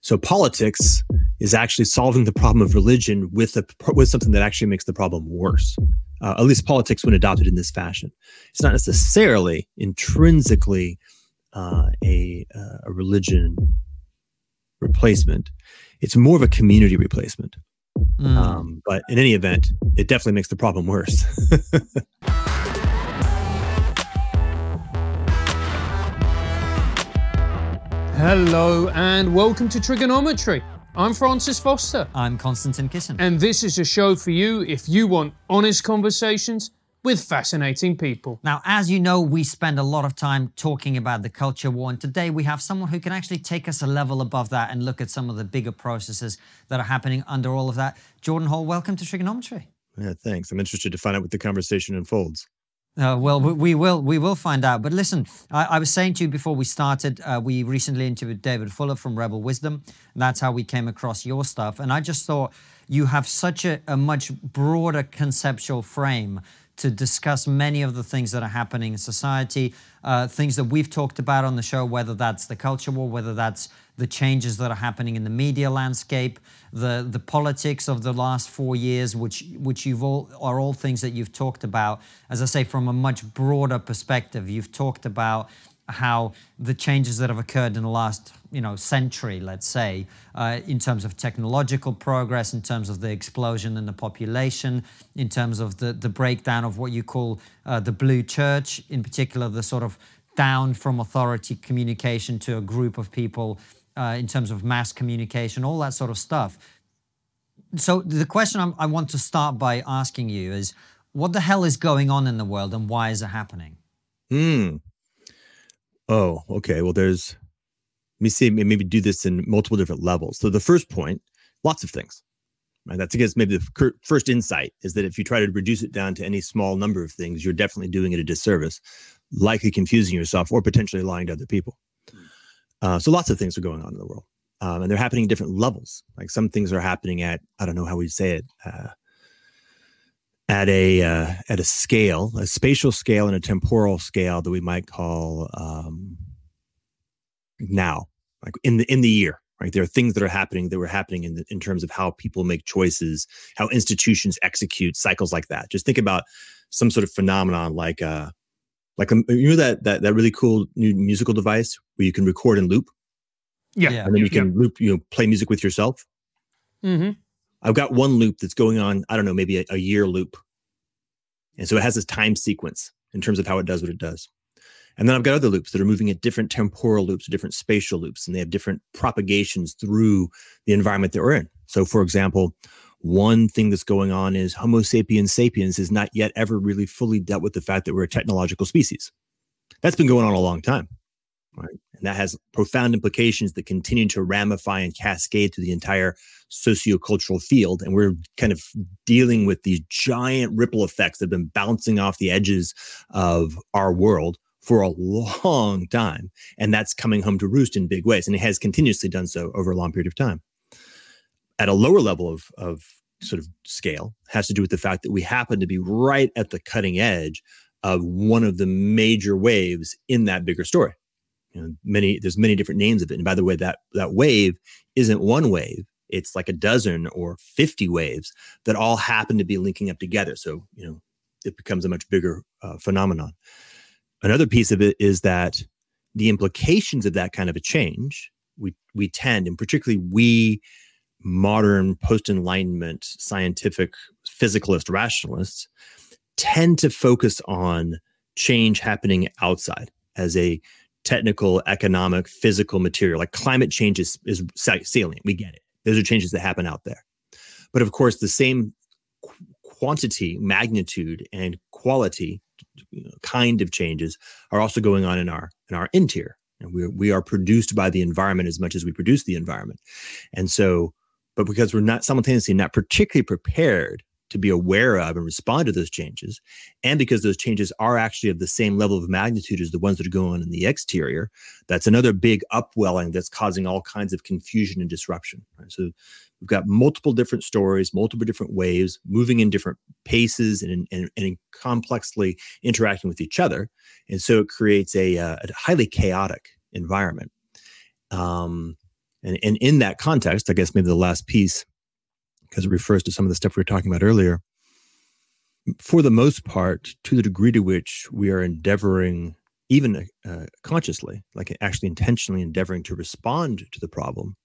So politics is actually solving the problem of religion with a with something that actually makes the problem worse. Uh, at least politics when adopted in this fashion. It's not necessarily intrinsically uh, a, uh, a religion replacement. It's more of a community replacement. Mm. Um, but in any event, it definitely makes the problem worse. Hello and welcome to Triggernometry. I'm Francis Foster. I'm Konstantin Kisin. And this is a show for you if you want honest conversations with fascinating people. Now, as you know, we spend a lot of time talking about the culture war, and today we have someone who can actually take us a level above that and look at some of the bigger processes that are happening under all of that. Jordan Hall, welcome to Triggernometry. Yeah, thanks. I'm interested to find out what the conversation unfolds. Uh, well, we will we will find out. But listen, I, I was saying to you before we started, uh, we recently interviewed David Fuller from Rebel Wisdom. that's how we came across your stuff. And I just thought you have such a, a much broader conceptual frame to discuss many of the things that are happening in society, uh, things that we've talked about on the show, whether that's the culture war, whether that's the changes that are happening in the media landscape, the the politics of the last four years, which which you've all are all things that you've talked about. As I say, from a much broader perspective, you've talked about how the changes that have occurred in the last you know century, let's say, uh, in terms of technological progress, in terms of the explosion in the population, in terms of the the breakdown of what you call uh, the blue church, in particular, the sort of down from authority communication to a group of people uh, in terms of mass communication, all that sort of stuff. So the question I'm, i want to start by asking you is, what the hell is going on in the world, and why is it happening? Hmm. Oh, okay. Well, there's. Let me see. Maybe do this in multiple different levels. So the first point, lots of things. Right. That's I guess maybe the first insight is that if you try to reduce it down to any small number of things, you're definitely doing it a disservice, likely confusing yourself or potentially lying to other people. Uh, so lots of things are going on in the world, um, and they're happening at different levels. Like some things are happening at I don't know how we say it. Uh, at a uh, at a scale, a spatial scale and a temporal scale that we might call um, now, like in the in the year, right? There are things that are happening that were happening in the, in terms of how people make choices, how institutions execute cycles like that. Just think about some sort of phenomenon like uh, like um, you know that that that really cool new musical device where you can record and loop. Yeah, and then you can yeah. loop, you know, play music with yourself. Mm-hmm. I've got one loop that's going on, I don't know, maybe a, a year loop. And so it has this time sequence in terms of how it does what it does. And then I've got other loops that are moving at different temporal loops, different spatial loops, and they have different propagations through the environment that we're in. So, for example, one thing that's going on is Homo sapiens sapiens has not yet ever really fully dealt with the fact that we're a technological species. That's been going on a long time. Right? And that has profound implications that continue to ramify and cascade through the entire sociocultural field. And we're kind of dealing with these giant ripple effects that have been bouncing off the edges of our world for a long time. And that's coming home to roost in big ways. And it has continuously done so over a long period of time. At a lower level of, of sort of scale has to do with the fact that we happen to be right at the cutting edge of one of the major waves in that bigger story. You know many there's many different names of it. And by the way that that wave isn't one wave. It's like a dozen or 50 waves that all happen to be linking up together. So you know it becomes a much bigger uh, phenomenon. Another piece of it is that the implications of that kind of a change we we tend and particularly we modern post enlightenment scientific physicalist rationalists tend to focus on change happening outside as a technical, economic, physical material. Like climate change is, is salient. We get it. Those are changes that happen out there. But of course, the same qu- quantity, magnitude, and quality you know, kind of changes are also going on in our in our interior. And we we are produced by the environment as much as we produce the environment. And so, but because we're not simultaneously not particularly prepared to be aware of and respond to those changes. And because those changes are actually of the same level of magnitude as the ones that are going on in the exterior, that's another big upwelling that's causing all kinds of confusion and disruption. Right? So we've got multiple different stories, multiple different waves moving in different paces and, and, and complexly interacting with each other. And so it creates a, uh, a highly chaotic environment. Um, And, and in that context, I guess maybe the last piece, because it refers to some of the stuff we were talking about earlier, for the most part, to the degree to which we are endeavoring, even uh, consciously, like actually intentionally endeavoring to respond to the problem,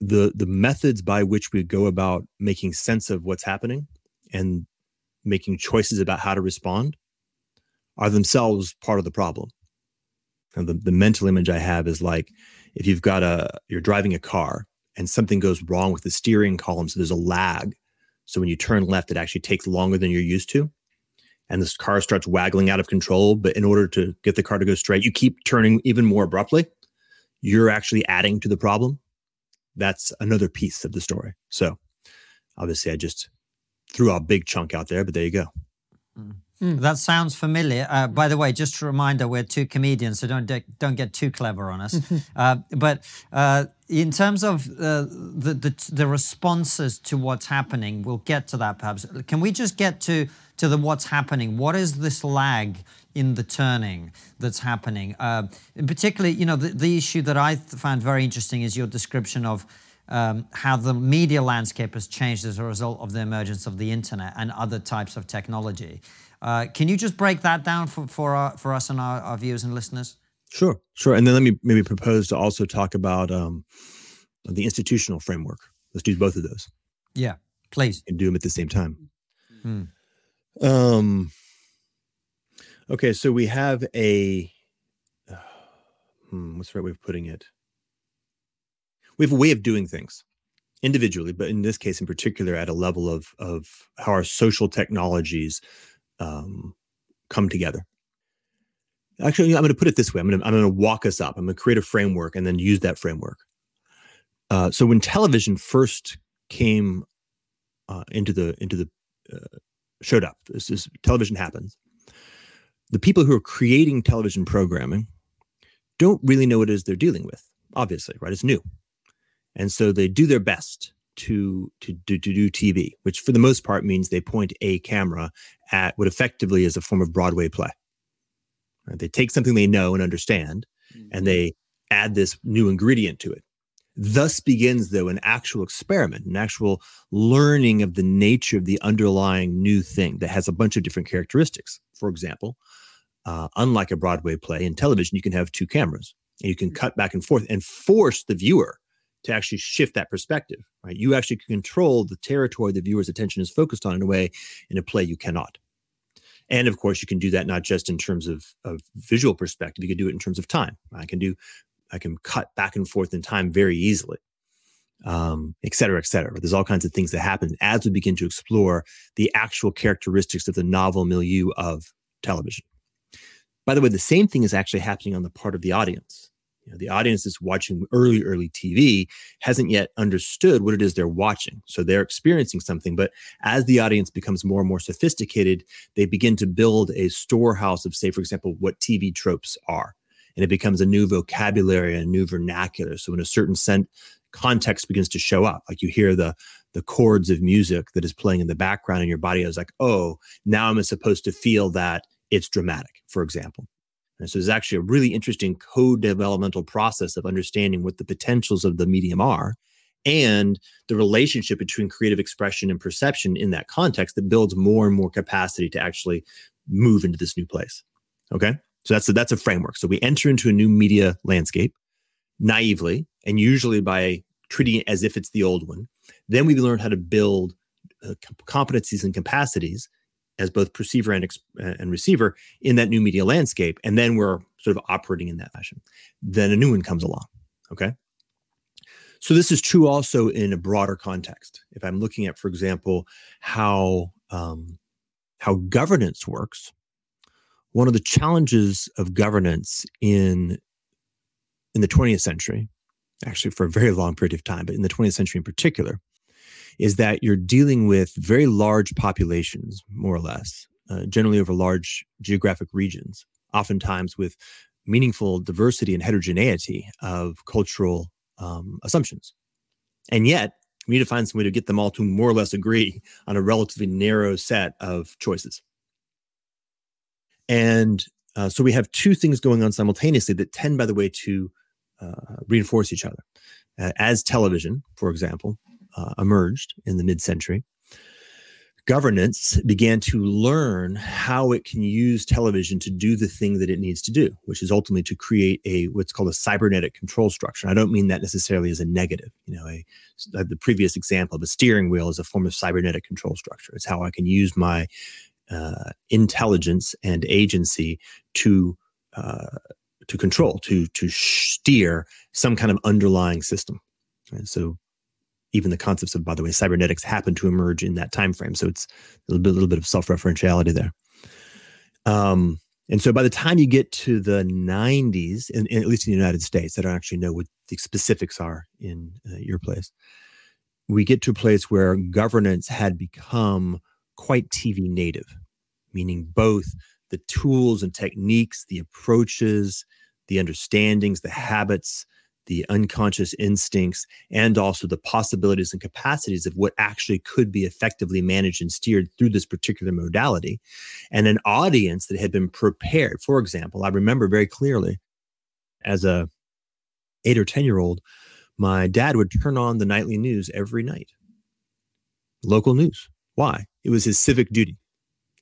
the the methods by which we go about making sense of what's happening and making choices about how to respond are themselves part of the problem. And the, the mental image I have is like if you've got a you're driving a car and something goes wrong with the steering column, so there's a lag. So when you turn left, it actually takes longer than you're used to. And this car starts waggling out of control. But in order to get the car to go straight, you keep turning even more abruptly. You're actually adding to the problem that's another piece of the story. So obviously, I just threw a big chunk out there, but there you go. Mm. That sounds familiar. Uh, by the way, just a reminder: we're two comedians, so don't don't get too clever on us. uh, but uh, in terms of uh, the, the the responses to what's happening, we'll get to that perhaps. Can we just get to to the what's happening? What is this lag in the turning that's happening. Uh, particularly, you know, the, the, issue that I found very interesting is your description of um, how the media landscape has changed as a result of the emergence of the internet and other types of technology. Uh, can you just break that down for for, our, for us and our, our, viewers and listeners? Sure, sure. And then let me maybe propose to also talk about um, the institutional framework. Let's do both of those. Yeah, please. And do them at the same time. Hmm. Um, Okay, so we have a uh, hmm, what's the right way of putting it? We have a way of doing things individually, but in this case, in particular, at a level of of how our social technologies um, come together. Actually, I'm going to put it this way: I'm going to I'm going to walk us up. I'm going to create a framework and then use that framework. Uh, so when television first came uh, into the into the uh, showed up, this is television happens the people who are creating television programming don't really know what it is they're dealing with, obviously, right? It's new. And so they do their best to, to, to, to do TV, which for the most part means they point a camera at what effectively is a form of Broadway play. Right? They take something they know and understand, mm-hmm. and they add this new ingredient to it. Thus begins, though, an actual experiment, an actual learning of the nature of the underlying new thing that has a bunch of different characteristics. For example, uh, unlike a Broadway play in television, you can have two cameras and you can mm-hmm. cut back and forth and force the viewer to actually shift that perspective. Right? You actually can control the territory the viewer's attention is focused on in a way in a play you cannot. And of course, you can do that not just in terms of, of visual perspective, you can do it in terms of time. I can do, I can cut back and forth in time very easily, um, et cetera, et cetera. There's all kinds of things that happen as we begin to explore the actual characteristics of the novel milieu of television. By the way, the same thing is actually happening on the part of the audience. You know, the audience that's watching early, early TV hasn't yet understood what it is they're watching. So they're experiencing something. But as the audience becomes more and more sophisticated, they begin to build a storehouse of, say, for example, what TV tropes are. And it becomes a new vocabulary, a new vernacular. So in a certain sense, context begins to show up. Like you hear the the chords of music that is playing in the background, and your body is like, oh, now I'm supposed to feel that it's dramatic, for example. And so there's actually a really interesting co-developmental process of understanding what the potentials of the medium are and the relationship between creative expression and perception in that context that builds more and more capacity to actually move into this new place. Okay. So that's a, that's a framework. So we enter into a new media landscape naively and usually by treating it as if it's the old one. Then we learn how to build uh, competencies and capacities as both perceiver and, and receiver in that new media landscape. And then we're sort of operating in that fashion. Then a new one comes along. Okay. So this is true also in a broader context. If I'm looking at, for example, how um, how governance works, one of the challenges of governance in in the 20th century, actually for a very long period of time, but in the 20th century in particular, is that you're dealing with very large populations, more or less, uh, generally over large geographic regions, oftentimes with meaningful diversity and heterogeneity of cultural um, assumptions. And yet, we need to find some way to get them all to more or less agree on a relatively narrow set of choices. And uh, so we have two things going on simultaneously that tend, by the way, to uh, reinforce each other. Uh, as television, for example, uh, emerged in the mid century, governance began to learn how it can use television to do the thing that it needs to do, which is ultimately to create a what's called a cybernetic control structure. I don't mean that necessarily as a negative. You know, a, the previous example of a steering wheel is a form of cybernetic control structure. It's how I can use my uh, intelligence and agency to uh, to control, to to steer some kind of underlying system. And so even the concepts of, by the way, cybernetics happen to emerge in that time frame. So it's a little bit, a little bit of self-referentiality there. Um, and so by the time you get to the 90s, and, at least in the United States, I don't actually know what the specifics are in uh, your place. We get to a place where governance had become quite TV native, meaning both the tools and techniques, the approaches, the understandings, the habits, the unconscious instincts, and also the possibilities and capacities of what actually could be effectively managed and steered through this particular modality, and an audience that had been prepared. For example, I remember very clearly as a eight or 10 year old, my dad would turn on the nightly news every night. Local news. Why? It was his civic duty.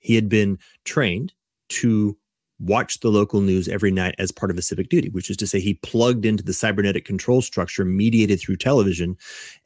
He had been trained to watched the local news every night as part of a civic duty, which is to say he plugged into the cybernetic control structure mediated through television.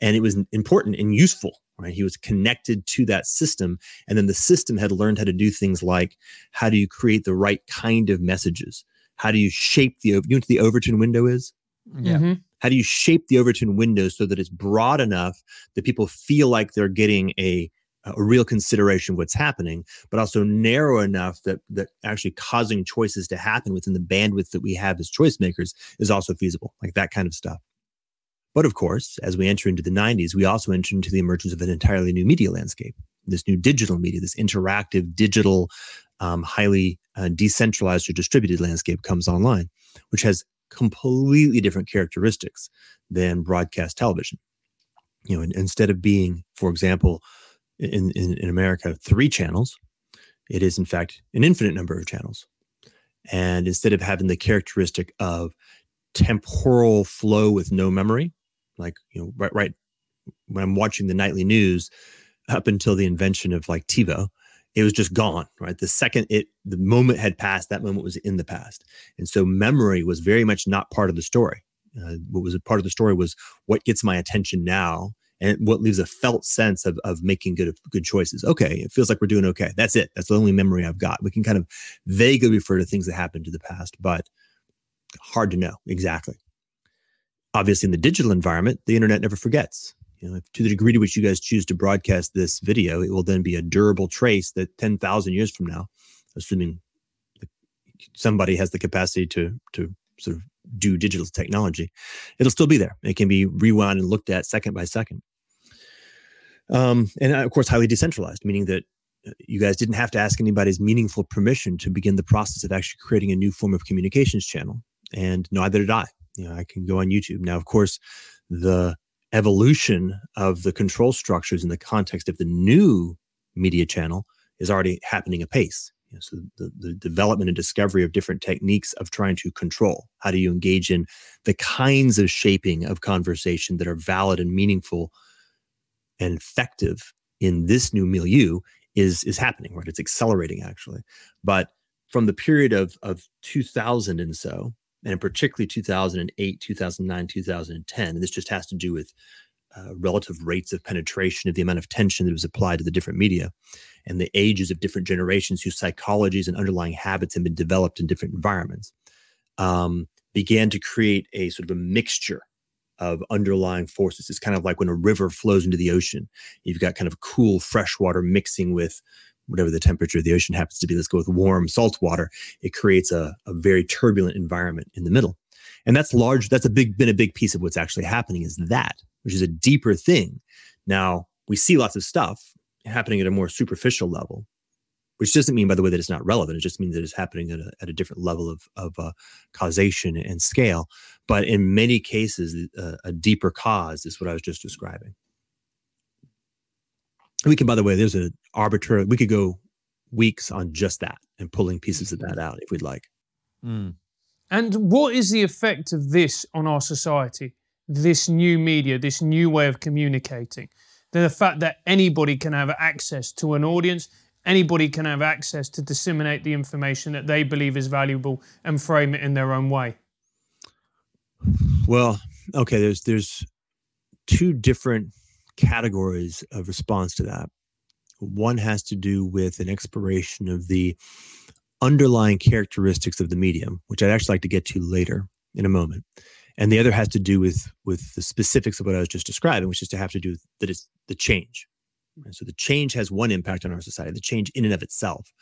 And it was important and useful, right? He was connected to that system. And then the system had learned how to do things like how do you create the right kind of messages? How do you shape the, you know what the Overton window is? Yeah. Mm-hmm. How do you shape the Overton window so that it's broad enough that people feel like they're getting a a real consideration of what's happening, but also narrow enough that that actually causing choices to happen within the bandwidth that we have as choice makers is also feasible, like that kind of stuff. But of course, as we enter into the 90s, we also enter into the emergence of an entirely new media landscape, this new digital media, this interactive, digital, um, highly uh, decentralized or distributed landscape comes online, which has completely different characteristics than broadcast television. You know, instead of being, for example, in, in, in America three channels. It is, in fact, an infinite number of channels. And instead of having the characteristic of temporal flow with no memory, like, you know, right, right when I'm watching the nightly news up until the invention of like TiVo, it was just gone, right? The second it, the moment had passed, that moment was in the past. And so memory was very much not part of the story. Uh, what was a part of the story was what gets my attention now and what leaves a felt sense of, of making good good choices. Okay, it feels like we're doing okay. That's it. That's the only memory I've got. We can kind of vaguely refer to things that happened to the past, but hard to know exactly. Obviously, in the digital environment, the internet never forgets. You know, to the degree to which you guys choose to broadcast this video, it will then be a durable trace that 10,000 years from now, assuming somebody has the capacity to to sort of do digital technology, it'll still be there. It can be rewound and looked at second by second. Um, and uh, of course, highly decentralized, meaning that uh, you guys didn't have to ask anybody's meaningful permission to begin the process of actually creating a new form of communications channel. And neither did I. You know, I can go on YouTube. Now, of course, the evolution of the control structures in the context of the new media channel is already happening apace. You know, so the, the development and discovery of different techniques of trying to control. How do you engage in the kinds of shaping of conversation that are valid and meaningful and effective in this new milieu is is happening, right? It's accelerating actually. But from the period of of 2000 and so, and particularly 2008, 2009, 2010, and this just has to do with uh, relative rates of penetration of the amount of tension that was applied to the different media and the ages of different generations whose psychologies and underlying habits have been developed in different environments um, began to create a sort of a mixture of underlying forces. It's kind of like when a river flows into the ocean. You've got kind of cool fresh water mixing with whatever the temperature of the ocean happens to be. Let's go with warm salt water. It creates a, a very turbulent environment in the middle. And that's large, that's a big been a big piece of what's actually happening is that, which is a deeper thing. Now we see lots of stuff happening at a more superficial level, which doesn't mean, by the way, that it's not relevant. It just means that it's happening at a, at a different level of, of uh, causation and scale. But in many cases, uh, a deeper cause is what I was just describing. We can, by the way, there's an arbitrary, we could go weeks on just that and pulling pieces of that out if we'd like. Mm. And what is the effect of this on our society? This new media, this new way of communicating? The fact that anybody can have access to an audience, anybody can have access to disseminate the information that they believe is valuable and frame it in their own way. Well, okay, there's there's two different categories of response to that. One has to do with an exploration of the underlying characteristics of the medium, which I'd actually like to get to later in a moment. And the other has to do with with the specifics of what I was just describing, which is to have to do that it's the change. And so the change has one impact on our society, the change in and of itself.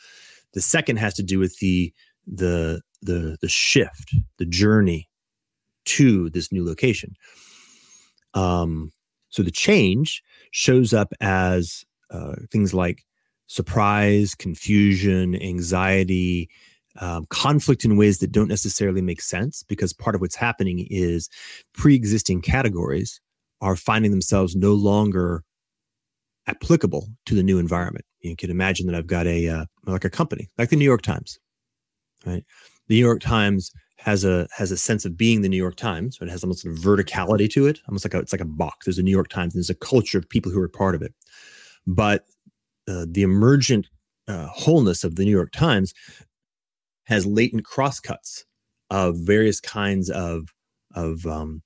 The second has to do with the the the the shift, the journey to this new location. Um, so the change shows up as uh, things like surprise, confusion, anxiety, um, conflict in ways that don't necessarily make sense because part of what's happening is pre-existing categories are finding themselves no longer applicable to the new environment. You can imagine that I've got a uh, like a company, like the New York Times, right? The New York Times has a has a sense of being the New York Times. So it has almost a verticality to it, almost like a, it's like a box. There's a New York Times, and there's a culture of people who are part of it. But uh, the emergent uh, wholeness of the New York Times has latent crosscuts of various kinds of of um,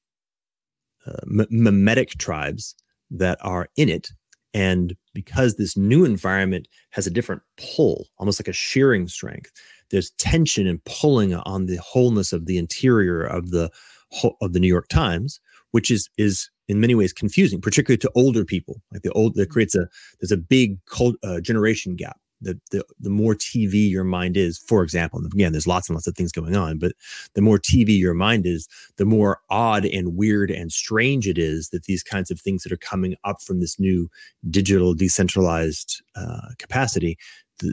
uh, mimetic tribes that are in it and because this new environment has a different pull, almost like a shearing strength, there's tension and pulling on the wholeness of the interior of the of the New York Times, which is is in many ways confusing, particularly to older people. Like the old, that creates a there's a big cult, uh, generation gap the, the the more TV your mind is, for example, and again, there's lots and lots of things going on, but the more TV your mind is, the more odd and weird and strange it is that these kinds of things that are coming up from this new digital decentralized uh, capacity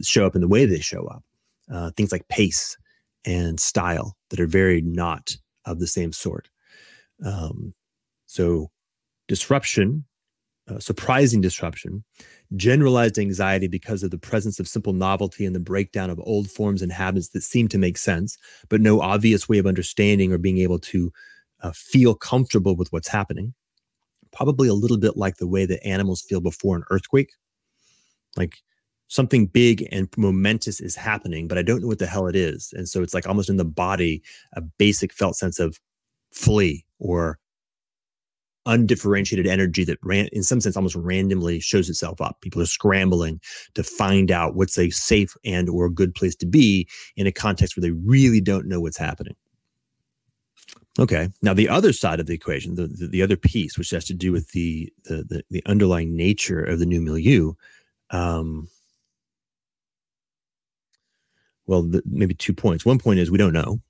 show up in the way they show up. Uh, things like pace and style that are very not of the same sort. Um, so disruption, uh, surprising disruption, generalized anxiety because of the presence of simple novelty and the breakdown of old forms and habits that seem to make sense, but no obvious way of understanding or being able to uh, feel comfortable with what's happening. Probably a little bit like the way that animals feel before an earthquake. Like something big and momentous is happening, but I don't know what the hell it is. And so it's like almost in the body, a basic felt sense of flee or undifferentiated energy that ran in some sense almost randomly shows itself up. People are scrambling to find out what's a safe and or a good place to be in a context where they really don't know what's happening. Okay. Now the other side of the equation the, the, the other piece which has to do with the, the the, the underlying nature of the new milieu um, well the, maybe two points. One point is we don't know.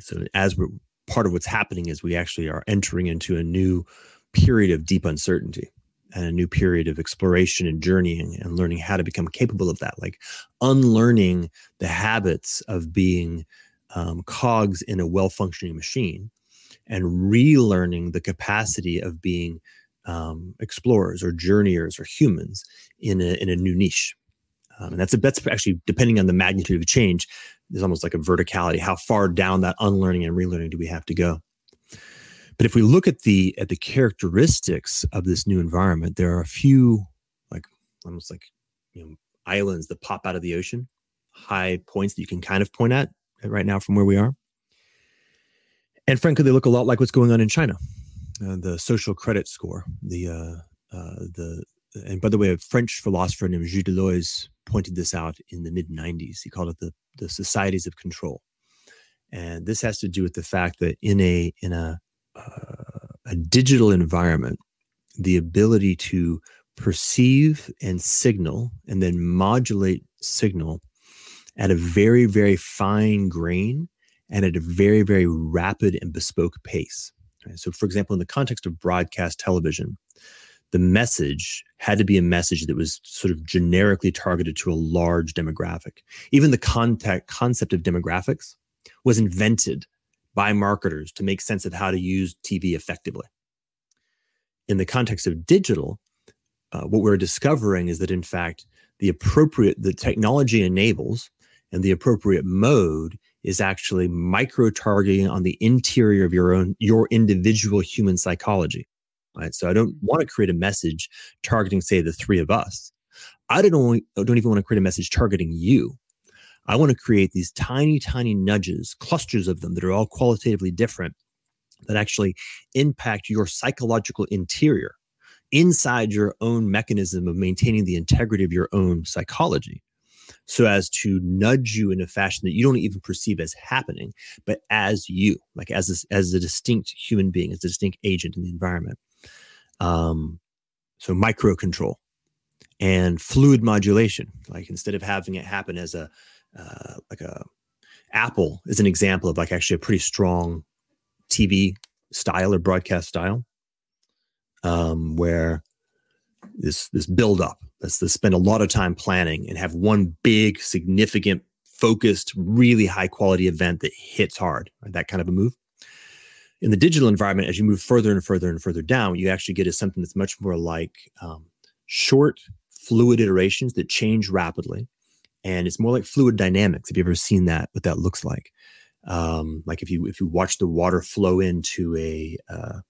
So as we're part of what's happening is we actually are entering into a new period of deep uncertainty and a new period of exploration and journeying and learning how to become capable of that like unlearning the habits of being um, cogs in a well-functioning machine and relearning the capacity of being um, explorers or journeyers or humans in a, in a new niche. Um, and that's a, that's actually depending on the magnitude of change there's almost like a verticality. How far down that unlearning and relearning do we have to go? But if we look at the at the characteristics of this new environment, there are a few like almost like you know islands that pop out of the ocean, high points that you can kind of point at right now from where we are. And frankly, they look a lot like what's going on in China. Uh, the social credit score, the uh, uh, the and by the way, a French philosopher named Gilles Deleuze pointed this out in the mid 90s. He called it the, the societies of control. And this has to do with the fact that in a in a uh, a digital environment, the ability to perceive and signal and then modulate signal at a very very fine grain and at a very very rapid and bespoke pace. So, for example, in the context of broadcast television, the message had to be a message that was sort of generically targeted to a large demographic. Even the contact, concept of demographics was invented by marketers to make sense of how to use TV effectively. In the context of digital, uh, what we're discovering is that in fact, the appropriate, the technology enables and the appropriate mode is actually micro targeting on the interior of your own your individual human psychology right so i don't mm-hmm. want to create a message targeting say the three of us. I don't only, uh, don't even want to create a message targeting you. I want to create these tiny tiny nudges clusters of them that are all qualitatively different that actually impact your psychological interior inside your own mechanism of maintaining the integrity of your own psychology so as to nudge you in a fashion that you don't even perceive as happening, but as you, like as a, as a distinct human being, as a distinct agent in the environment. Um, so micro control and fluid modulation, like instead of having it happen as a uh, like a Apple is an example of like actually a pretty strong TV style or broadcast style, um, where this this build up Let's, let's spend a lot of time planning and have one big, significant, focused, really high quality event that hits hard. Right? That kind of a move. In the digital environment, as you move further and further and further down, you actually get to something that's much more like um, short, fluid iterations that change rapidly. And it's more like fluid dynamics. Have you ever seen that? What that looks like? Um, like if you if you watch the water flow into a uh,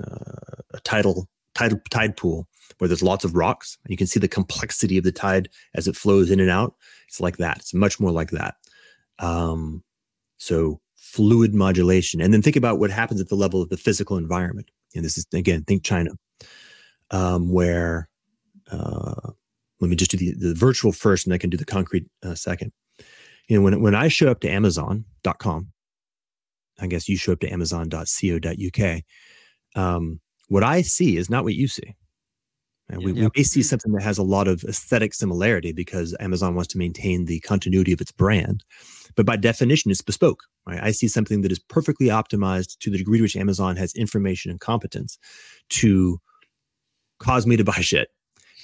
uh, a tidal tide, tide pool where there's lots of rocks and you can see the complexity of the tide as it flows in and out. It's like that. It's much more like that. Um, so fluid modulation. And then think about what happens at the level of the physical environment. And this is, again, think China, um, where, uh, let me just do the, the virtual first and I can do the concrete uh, second. You know, when, when I show up to Amazon.com, I guess you show up to Amazon.co.uk. Um, what I see is not what you see. And we, yep. we may see something that has a lot of aesthetic similarity because Amazon wants to maintain the continuity of its brand. But by definition, it's bespoke. Right? I see something that is perfectly optimized to the degree to which Amazon has information and competence to cause me to buy shit.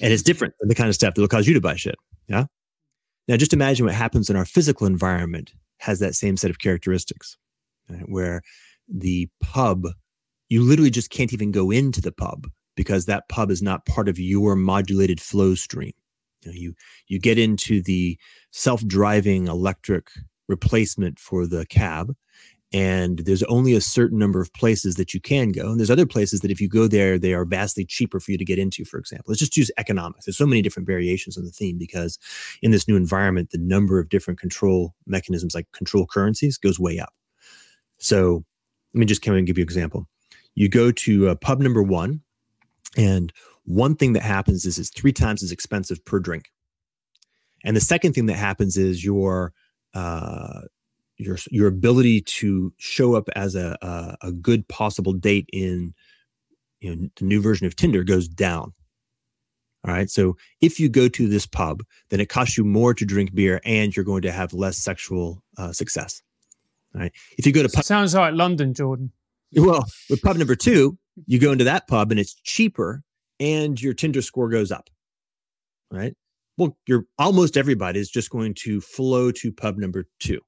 And it's different than the kind of stuff that will cause you to buy shit. Yeah. Now, just imagine what happens in our physical environment has that same set of characteristics, right? where the pub you literally just can't even go into the pub because that pub is not part of your modulated flow stream. You know, you you get into the self-driving electric replacement for the cab and there's only a certain number of places that you can go and there's other places that if you go there they are vastly cheaper for you to get into for example. Let's just use economics. There's so many different variations on the theme because in this new environment the number of different control mechanisms like control currencies goes way up. So let me just come and give you an example. You go to uh, pub number one, and one thing that happens is it's three times as expensive per drink. And the second thing that happens is your uh, your your ability to show up as a, a, a good possible date in you know the new version of Tinder goes down. All right. So if you go to this pub, then it costs you more to drink beer and you're going to have less sexual uh, success. All right. If you go to pub- sounds like London, Jordan. Well, with pub number two, you go into that pub and it's cheaper and your Tinder score goes up. Right. Well, you're almost everybody is just going to flow to pub number two.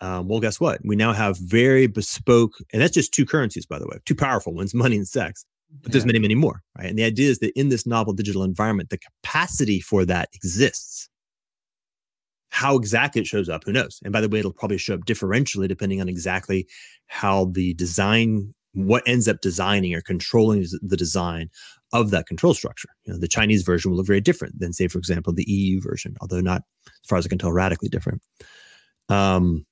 Um, well, guess what? We now have very bespoke, and that's just two currencies, by the way, two powerful ones, money and sex. But there's many, many more, right? And the idea is that in this novel digital environment, the capacity for that exists. How exactly it shows up, who knows? And by the way, it'll probably show up differentially depending on exactly how the design, what ends up designing or controlling the design of that control structure. You know, the Chinese version will look very different than, say, for example, the EU version, although not, as far as I can tell, radically different. Um,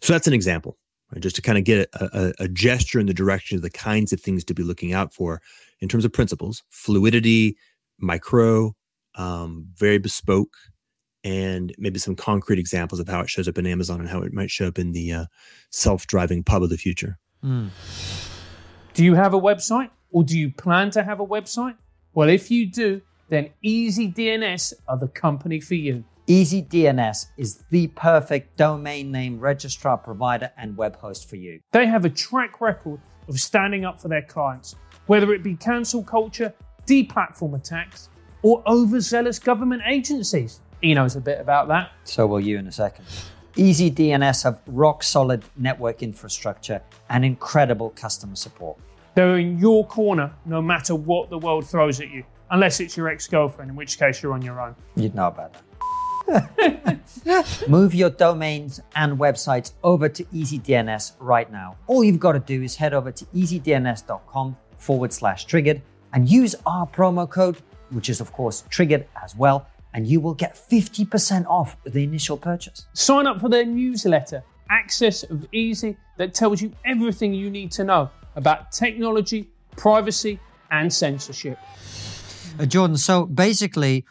so that's an example, right? just to kind of get a, a, a gesture in the direction of the kinds of things to be looking out for in terms of principles, fluidity, micro, um, very bespoke, and maybe some concrete examples of how it shows up in Amazon and how it might show up in the uh, self-driving pub of the future. Mm. Do you have a website or do you plan to have a website? Well, if you do, then EasyDNS are the company for you. EasyDNS is the perfect domain name registrar provider and web host for you. They have a track record of standing up for their clients, whether it be cancel culture, deplatform attacks, or overzealous government agencies. He knows a bit about that. So will you in a second. EasyDNS have rock solid network infrastructure and incredible customer support. They're in your corner no matter what the world throws at you, unless it's your ex girlfriend, in which case you're on your own. You'd know about that. Move your domains and websites over to EasyDNS right now. All you've got to do is head over to easydns.com forward slash triggered and use our promo code, which is of course triggered as well, and you will get 50% off the initial purchase. Sign up for their newsletter, Axis of Easy, that tells you everything you need to know about technology, privacy, and censorship. Uh, Jordan, so basically,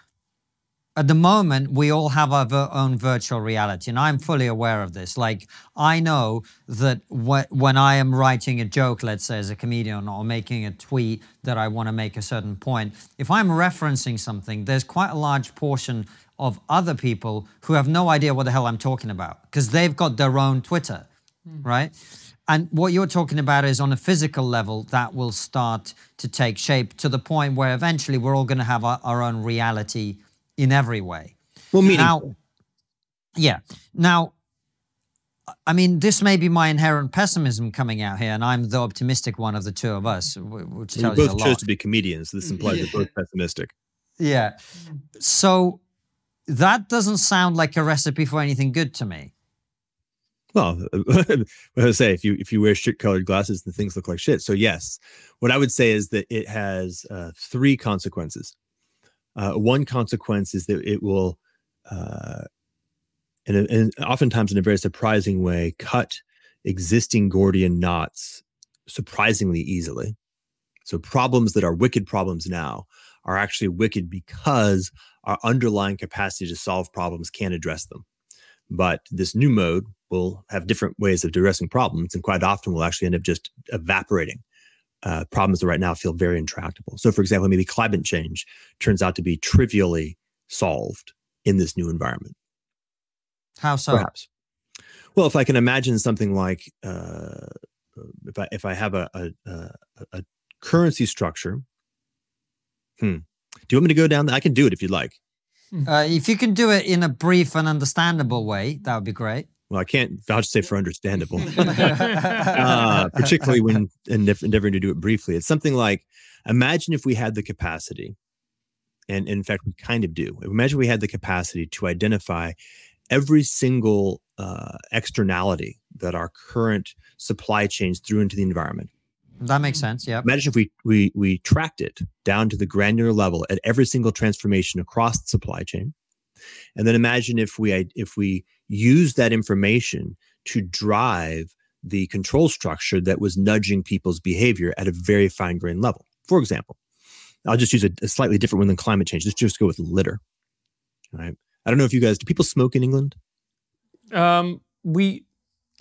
at the moment, we all have our ver- own virtual reality, and I'm fully aware of this. Like, I know that wh- when I am writing a joke, let's say as a comedian, or making a tweet that I want to make a certain point, if I'm referencing something, there's quite a large portion of other people who have no idea what the hell I'm talking about because they've got their own Twitter, right? And what you're talking about is on a physical level that will start to take shape to the point where eventually we're all going to have our, our own reality in every way. Well, meaning Now, yeah. Now, I mean, this may be my inherent pessimism coming out here, and I'm the optimistic one of the two of us, which tells you a both lot. chose to be comedians. This implies you're both pessimistic. Yeah. So that doesn't sound like a recipe for anything good to me. Well, I say, if you if you wear shit colored glasses, then things look like shit. So yes, what I would say is that it has uh, three consequences. Uh, one consequence is that it will, uh, and, and oftentimes in a very surprising way, cut existing Gordian knots surprisingly easily. So problems that are wicked problems now are actually wicked because our underlying capacity to solve problems can't address them. But this new mode will have different ways of addressing problems, and quite often will actually end up just evaporating uh, problems that right now feel very intractable. So, for example, maybe climate change turns out to be trivially solved in this new environment. How so? Perhaps. Well, if I can imagine something like uh, if I if I have a a, a, a currency structure, hmm. Do you want me to go down? There? I can do it if you'd like. Uh, if you can do it in a brief and understandable way, that would be great. Well, I can't vouch say for understandable, uh, particularly when endeav- endeavoring to do it briefly. It's something like imagine if we had the capacity, and in fact, we kind of do. Imagine we had the capacity to identify every single uh, externality that our current supply chains threw into the environment. That makes sense. Yeah. Imagine if we we we tracked it down to the granular level at every single transformation across the supply chain, and then imagine if we if we use that information to drive the control structure that was nudging people's behavior at a very fine grained level. For example, I'll just use a, a slightly different one than climate change. Let's just go with litter. All right. I don't know if you guys do people smoke in England. Um, we,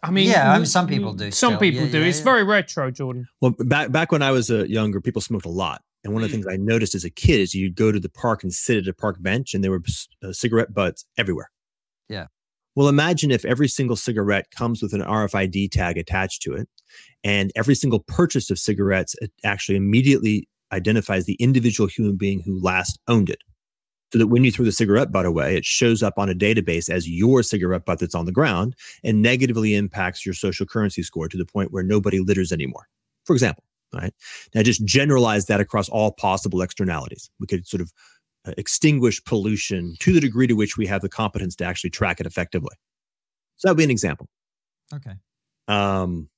I mean, Yeah, I mean, some people do Some still. people Yeah, do. yeah, it's yeah. very retro, Jordan. Well, back back when I was uh, younger, people smoked a lot, and one of the things I noticed as a kid is you'd go to the park and sit at a park bench, and there were uh, cigarette butts everywhere. Yeah. Well, imagine if every single cigarette comes with an RFID tag attached to it, and every single purchase of cigarettes actually immediately identifies the individual human being who last owned it. So that when you throw the cigarette butt away, it shows up on a database as your cigarette butt that's on the ground and negatively impacts your social currency score to the point where nobody litters anymore. For example, right? Now, just generalize that across all possible externalities. We could sort of extinguish pollution to the degree to which we have the competence to actually track it effectively. So that would be an example. Okay. Um,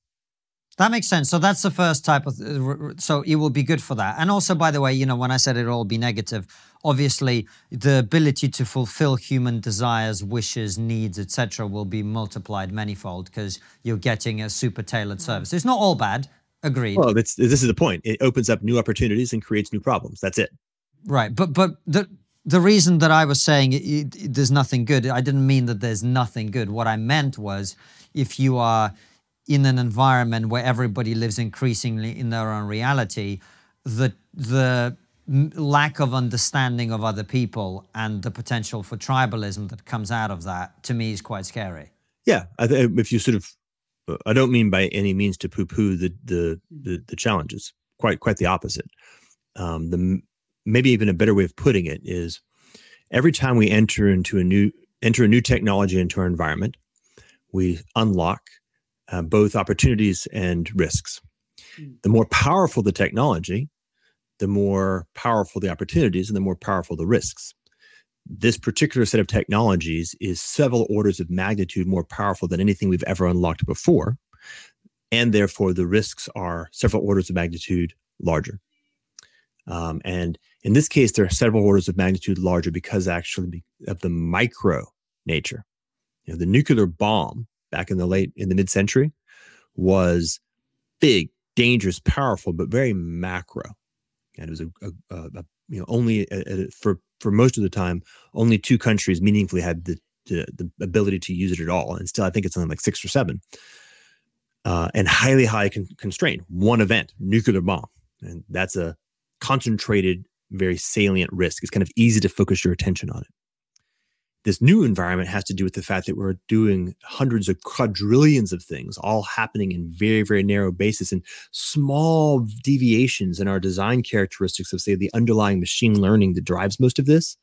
That makes sense. So that's the first type of. uh, r- r- So it will be good for that. And also, by the way, you know, when I said it'll all be negative, obviously the ability to fulfill human desires, wishes, needs, etc., will be multiplied manyfold because you're getting a super tailored service. It's not all bad. Agreed. well, that's, this is the point. It opens up new opportunities and creates new problems. That's it. Right, but but the the reason that I was saying it, it, there's nothing good, I didn't mean that there's nothing good. What I meant was, if you are in an environment where everybody lives increasingly in their own reality, the the lack of understanding of other people and the potential for tribalism that comes out of that to me is quite scary. Yeah, I th- if you sort of, I don't mean by any means to poo-poo the the the, the challenges. Quite quite the opposite. Um, the maybe even a better way of putting it is, every time we enter into a new enter a new technology into our environment, we unlock uh, both opportunities and risks. The more powerful the technology, the more powerful the opportunities, and the more powerful the risks. this particular set of technologies is several orders of magnitude more powerful than anything we've ever unlocked before. And therefore, the risks are several orders of magnitude larger. Um, and in this case, they're several orders of magnitude larger because actually of the micro nature. You know, the nuclear bomb back in the late in the mid-century was big, dangerous, powerful, but very macro. And it was a, a, a you know only a, for for most of the time only two countries meaningfully had the, the, the ability to use it at all, and still I think it's something like six or seven. Uh, and highly high con- constrained. One event, nuclear bomb, and that's a concentrated, very salient risk. It's kind of easy to focus your attention on it. This new environment has to do with the fact that we're doing hundreds of quadrillions of things, all happening in very, very narrow basis and small deviations in our design characteristics of, say, the underlying machine learning that drives most of this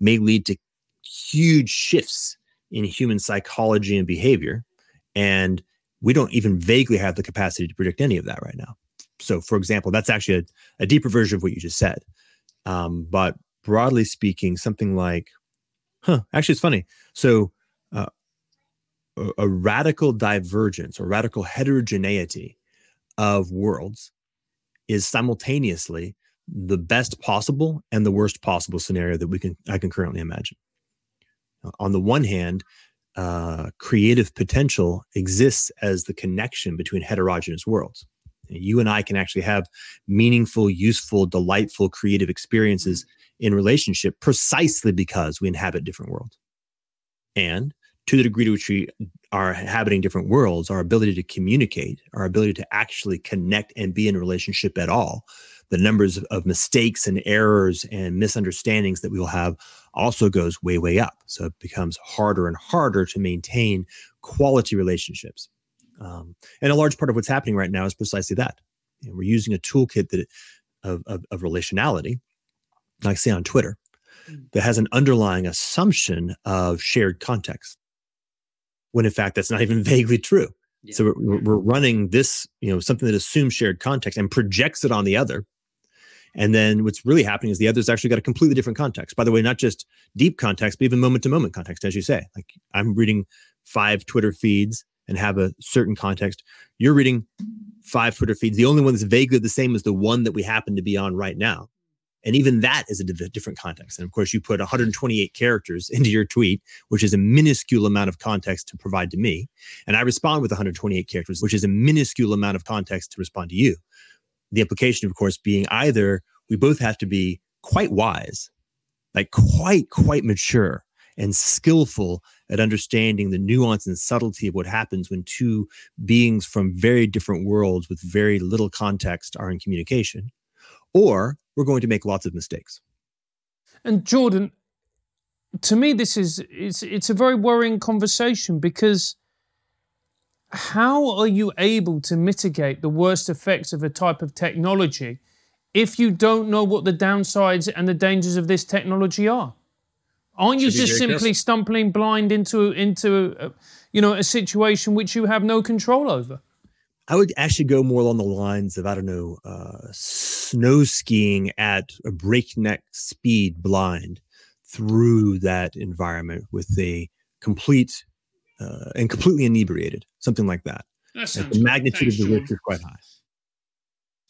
may lead to huge shifts in human psychology and behavior. And we don't even vaguely have the capacity to predict any of that right now. So, for example, that's actually a, a deeper version of what you just said. Um, but broadly speaking, something like Huh. Actually, it's funny. So, uh, a, a radical divergence or radical heterogeneity of worlds is simultaneously the best possible and the worst possible scenario that we can I can currently imagine. On the one hand, uh, creative potential exists as the connection between heterogeneous worlds. You and I can actually have meaningful, useful, delightful, creative experiences in relationship precisely because we inhabit different worlds. And to the degree to which we are inhabiting different worlds, our ability to communicate, our ability to actually connect and be in relationship at all, the numbers of mistakes and errors and misunderstandings that we will have also goes way, way up. So it becomes harder and harder to maintain quality relationships. Um, and a large part of what's happening right now is precisely that. You know, we're using a toolkit that of, of, of relationality like say on Twitter, mm. that has an underlying assumption of shared context, when in fact that's not even vaguely true. Yeah. So we're, we're running this, you know, something that assumes shared context and projects it on the other. And then what's really happening is the other's actually got a completely different context. By the way, not just deep context, but even moment to moment context, as you say. Like I'm reading five Twitter feeds and have a certain context. You're reading five Twitter feeds. The only one that's vaguely the same is the one that we happen to be on right now. And even that is a different context. And of course, you put 128 characters into your tweet, which is a minuscule amount of context to provide to me. And I respond with 128 characters, which is a minuscule amount of context to respond to you. The implication, of course, being either we both have to be quite wise, like quite, quite mature and skillful at understanding the nuance and subtlety of what happens when two beings from very different worlds with very little context are in communication or we're going to make lots of mistakes. And Jordan, to me, this is it's it's a very worrying conversation because how are you able to mitigate the worst effects of a type of technology if you don't know what the downsides and the dangers of this technology are? Aren't you just simply stumbling blind into into a, you know a situation which you have no control over? I would actually go more along the lines of I don't know, uh, snow skiing at a breakneck speed, blind through that environment with a complete uh, and completely inebriated, something like that. that the magnitude of the risk is quite high.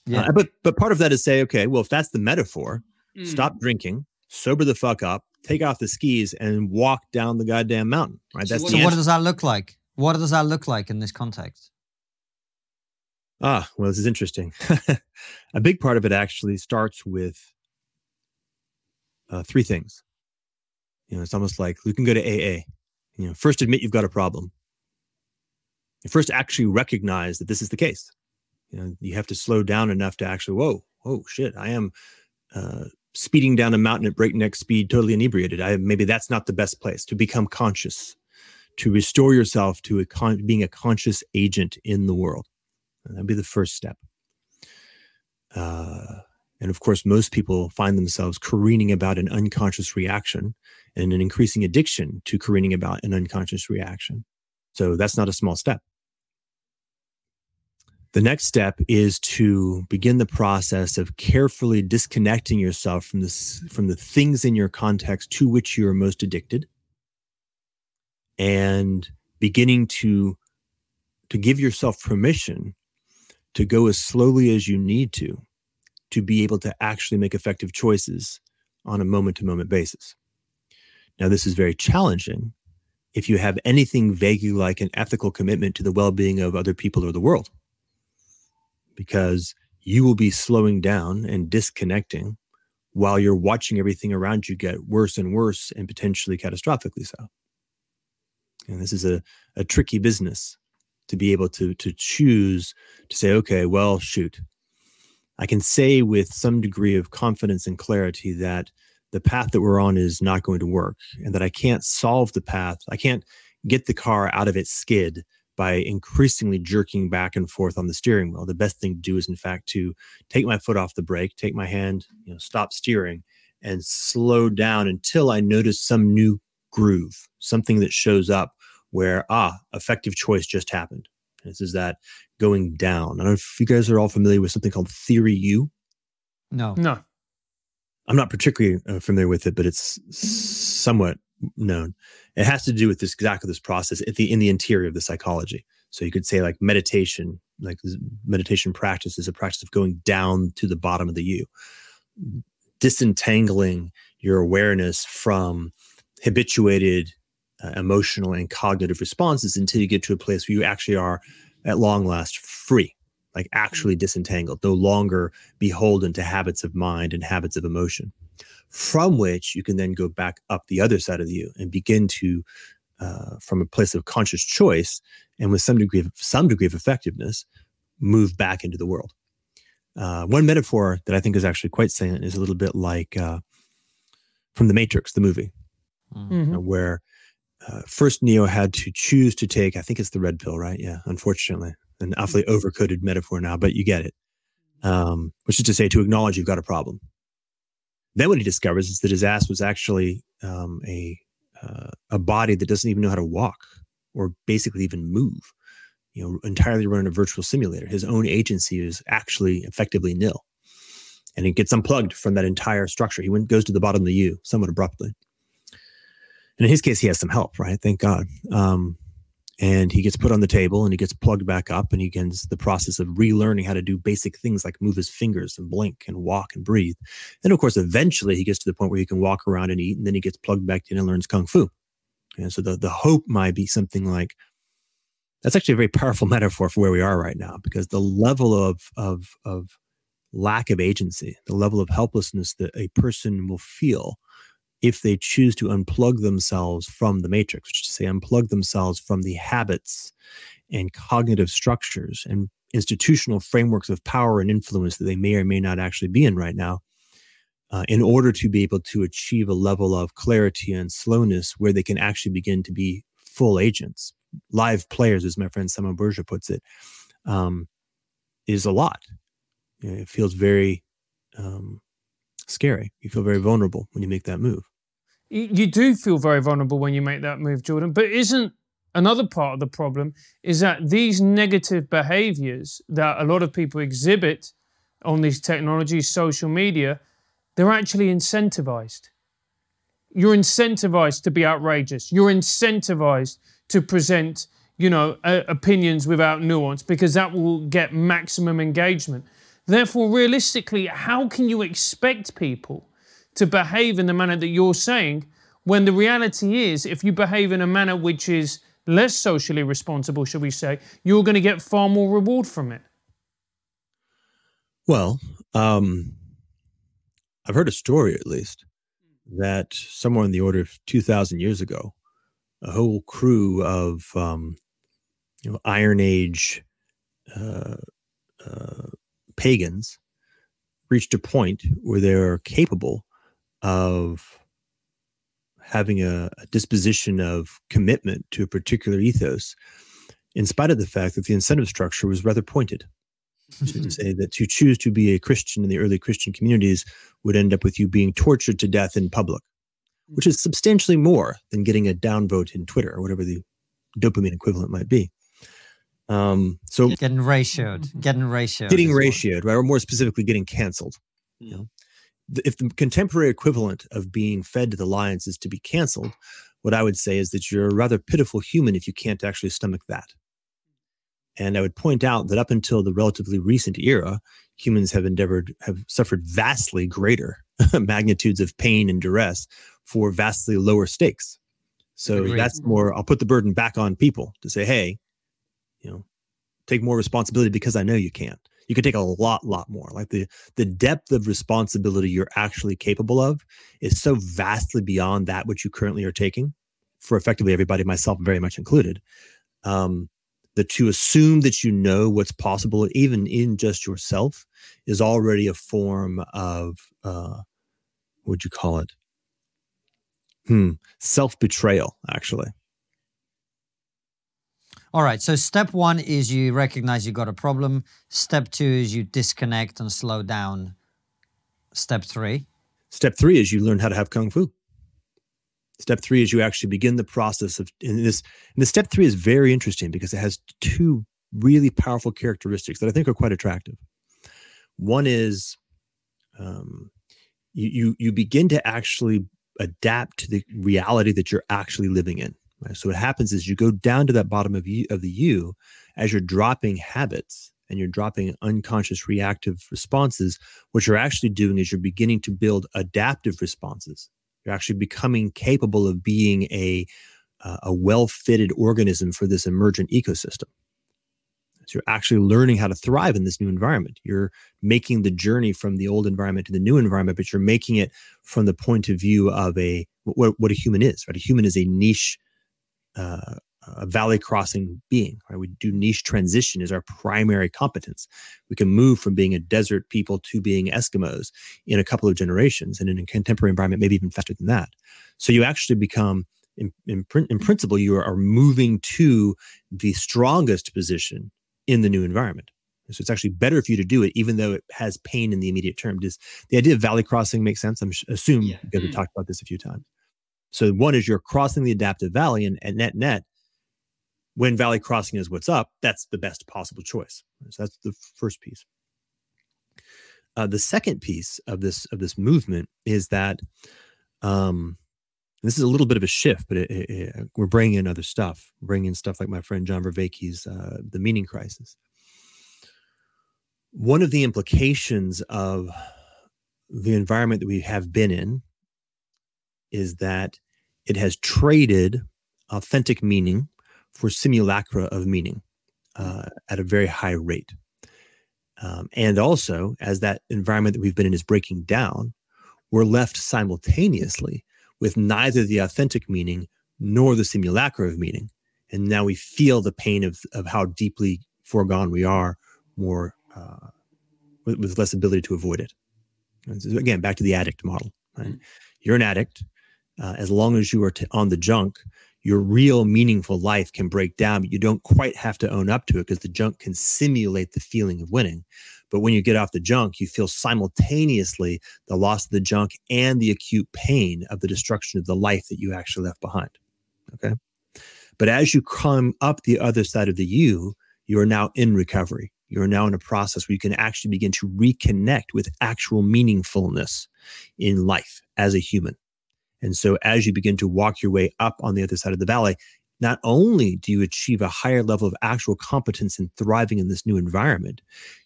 Yeah, uh, but but part of that is say, okay, well, if that's the metaphor, mm. stop drinking, sober the fuck up, take off the skis, and walk down the goddamn mountain. Right? So that's what, so what does that look like? What does that look like in this context? Ah, well, this is interesting. a big part of it actually starts with uh, three things. You know, it's almost like you can go to AA. You know, first admit you've got a problem. You first actually recognize that this is the case. You know, you have to slow down enough to actually, whoa, oh shit, I am uh, speeding down a mountain at breakneck speed, totally inebriated. I maybe that's not the best place to become conscious, to restore yourself to a con- being a conscious agent in the world. That'd be the first step. Uh, and of course, most people find themselves careening about an unconscious reaction and an increasing addiction to careening about an unconscious reaction. So that's not a small step. The next step is to begin the process of carefully disconnecting yourself from this from the things in your context to which you are most addicted and beginning to to give yourself permission to go as slowly as you need to to be able to actually make effective choices on a moment to moment basis. Now, this is very challenging if you have anything vaguely like an ethical commitment to the well being of other people or the world because you will be slowing down and disconnecting while you're watching everything around you get worse and worse and potentially catastrophically so. And this is a, a tricky business to be able to, to choose to say, okay, well, shoot, I can say with some degree of confidence and clarity that the path that we're on is not going to work and that I can't solve the path. I can't get the car out of its skid by increasingly jerking back and forth on the steering wheel. The best thing to do is, in fact, to take my foot off the brake, take my hand, you know, stop steering, and slow down until I notice some new groove, something that shows up where ah, effective choice just happened. This is that going down. I don't know if you guys are all familiar with something called Theory U. No, No. I'm not particularly uh, familiar with it, but it's somewhat known. It has to do with this exactly this process at the in the interior of the psychology. So you could say like meditation, like meditation practice is a practice of going down to the bottom of the U, disentangling your awareness from habituated uh, emotional and cognitive responses until you get to a place where you actually are at long last free like actually disentangled no longer beholden to habits of mind and habits of emotion from which you can then go back up the other side of the U and begin to, uh, from a place of conscious choice and with some degree of some degree of effectiveness, move back into the world. Uh, one metaphor that I think is actually quite salient is a little bit like uh, from The Matrix, the movie, Mhm. uh, where uh, first Neo had to choose to take, I think it's the red pill, right? Yeah, unfortunately, an awfully overcoded metaphor now, but you get it. Um, which is to say, to acknowledge you've got a problem. Then what he discovers is that his ass was actually um, a uh, a body that doesn't even know how to walk or basically even move. You know, entirely run a virtual simulator. His own agency is actually effectively nil, and it gets unplugged from that entire structure. He went goes to the bottom of the U somewhat abruptly. And in his case, he has some help, right? Thank God. Um, and he gets put on the table and he gets plugged back up and he begins the process of relearning how to do basic things like move his fingers and blink and walk and breathe. And of course, eventually he gets to the point where he can walk around and eat, and then he gets plugged back in and learns kung fu. And so the the hope might be something like that's actually a very powerful metaphor for where we are right now, because the level of of of lack of agency, the level of helplessness that a person will feel if they choose to unplug themselves from the matrix, which is to say, unplug themselves from the habits and cognitive structures and institutional frameworks of power and influence that they may or may not actually be in right now, uh, in order to be able to achieve a level of clarity and slowness where they can actually begin to be full agents, live players, as my friend Samo Burja puts it, um, is a lot. It feels very um, scary. You feel very vulnerable when you make that move. You do feel very vulnerable when you make that move, Jordan. But isn't another part of the problem is that these negative behaviors that a lot of people exhibit on these technologies, social media, they're actually incentivized. You're incentivized to be outrageous. You're incentivized to present, you know, uh, opinions without nuance because that will get maximum engagement. Therefore, realistically, how can you expect people to behave in the manner that you're saying when the reality is if you behave in a manner which is less socially responsible, shall we say, you're going to get far more reward from it. Well, um, I've heard a story at least that somewhere in the order of 2,000 years ago, a whole crew of um, you know Iron Age uh, uh, pagans reached a point where they're capable of having a, a disposition of commitment to a particular ethos, in spite of the fact that the incentive structure was rather pointed. Which is to mm-hmm. say that to choose to be a Christian in the early Christian communities would end up with you being tortured to death in public, which is substantially more than getting a downvote in Twitter or whatever the dopamine equivalent might be. Um, so getting ratioed, mm-hmm. getting ratioed, getting ratioed, right? Or more specifically, getting canceled. You mm. know, if the contemporary equivalent of being fed to the lions is to be canceled, what I would say is that you're a rather pitiful human if you can't actually stomach that. And I would point out that up until the relatively recent era, humans have endeavored, have suffered vastly greater magnitudes of pain and duress for vastly lower stakes. So Agreed. that's more, I'll put the burden back on people to say, hey, you know, take more responsibility because I know you can't. You could take a lot, lot more. Like the the depth of responsibility you're actually capable of is so vastly beyond that which you currently are taking for effectively everybody, myself very much included. Um, that to assume that you know what's possible, even in just yourself, is already a form of uh, what would you call it? Hmm, self betrayal, actually. All right. So step one is you recognize you got a problem. Step two is you disconnect and slow down. Step three. Step three is you learn how to have kung fu. Step three is you actually begin the process of and this. And the step three is very interesting because it has two really powerful characteristics that I think are quite attractive. One is um, you, you you begin to actually adapt to the reality that you're actually living in. Right? So what happens is you go down to that bottom of you of the U as you're dropping habits and you're dropping unconscious reactive responses. What you're actually doing is you're beginning to build adaptive responses. You're actually becoming capable of being a uh, a well-fitted organism for this emergent ecosystem. So you're actually learning how to thrive in this new environment. You're making the journey from the old environment to the new environment, but you're making it from the point of view of a what, what a human is. Right, a human is a niche uh, a valley crossing being. Right? We do niche transition is our primary competence. We can move from being a desert people to being Eskimos in a couple of generations, and in a contemporary environment, maybe even faster than that. So you actually become, in, in, in principle, you are moving to the strongest position in the new environment. So it's actually better for you to do it, even though it has pain in the immediate term. Does the idea of valley crossing make sense? I'm assume yeah. because we mm. talked about this a few times. So one is you're crossing the adaptive valley, and at net net, when valley crossing is what's up, that's the best possible choice. So that's the first piece. Uh, the second piece of this of this movement is that um, this is a little bit of a shift, but it, it, it, we're bringing in other stuff, bringing in stuff like my friend John Vervaeke's uh, "The Meaning Crisis." One of the implications of the environment that we have been in is that it has traded authentic meaning for simulacra of meaning uh, at a very high rate. Um, and also, as that environment that we've been in is breaking down, we're left simultaneously with neither the authentic meaning nor the simulacra of meaning. And now we feel the pain of, of how deeply foregone we are, more uh, with, with, less ability to avoid it. So again, back to the addict model. Right? Mm-hmm. You're an addict uh, as long as you are t- on the junk, your real meaningful life can break down, but you don't quite have to own up to it because the junk can simulate the feeling of winning. But when you get off the junk, you feel simultaneously the loss of the junk and the acute pain of the destruction of the life that you actually left behind. Okay. But as you come up the other side of the U, you are now in recovery. You are now in a process where you can actually begin to reconnect with actual meaningfulness in life as a human. And so as you begin to walk your way up on the other side of the valley, not only do you achieve a higher level of actual competence in thriving in this new environment,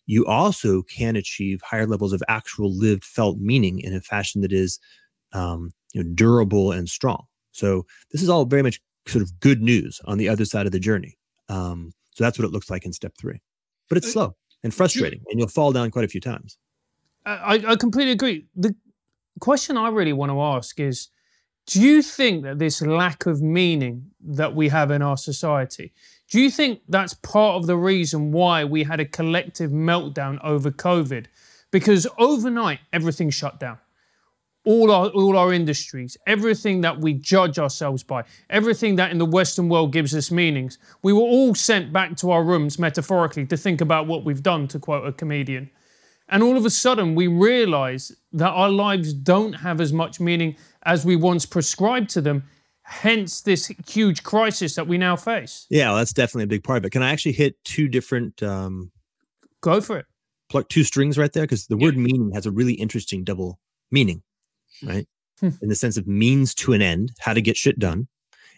you also can achieve higher levels of actual lived felt meaning in a fashion that is um, you know, durable and strong. So this is all very much sort of good news on the other side of the journey. Um, so that's what it looks like in step three, but it's uh, slow and frustrating, and you'll fall down quite a few times. I, I completely agree. The question I really want to ask is do you think that this lack of meaning that we have in our society, do you think that's part of the reason why we had a collective meltdown over COVID? Because overnight, everything shut down. All our, all our industries, everything that we judge ourselves by, everything that in the Western world gives us meanings, we were all sent back to our rooms metaphorically to think about what we've done, to quote a comedian. And all of a sudden, we realize that our lives don't have as much meaning as we once prescribed to them. hence this huge crisis that we now face. Yeah, well, that's definitely a big part of it. Can I actually hit two different um Go for it. pluck two strings right there? Because the word meaning has a really interesting double meaning, right? Hmm. in the sense of means to an end, how to get shit done,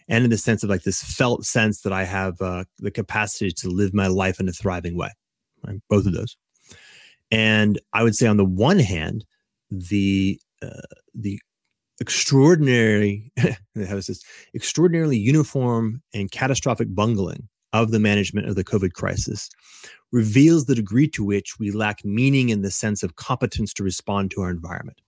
and in the sense of like this felt sense that I have uh, the capacity to live my life in a thriving way. Right? Both of those. And I would say, on the one hand, the uh, the extraordinary how is this extraordinarily uniform and catastrophic bungling of the management of the COVID crisis reveals the degree to which we lack meaning in the sense of competence to respond to our environment.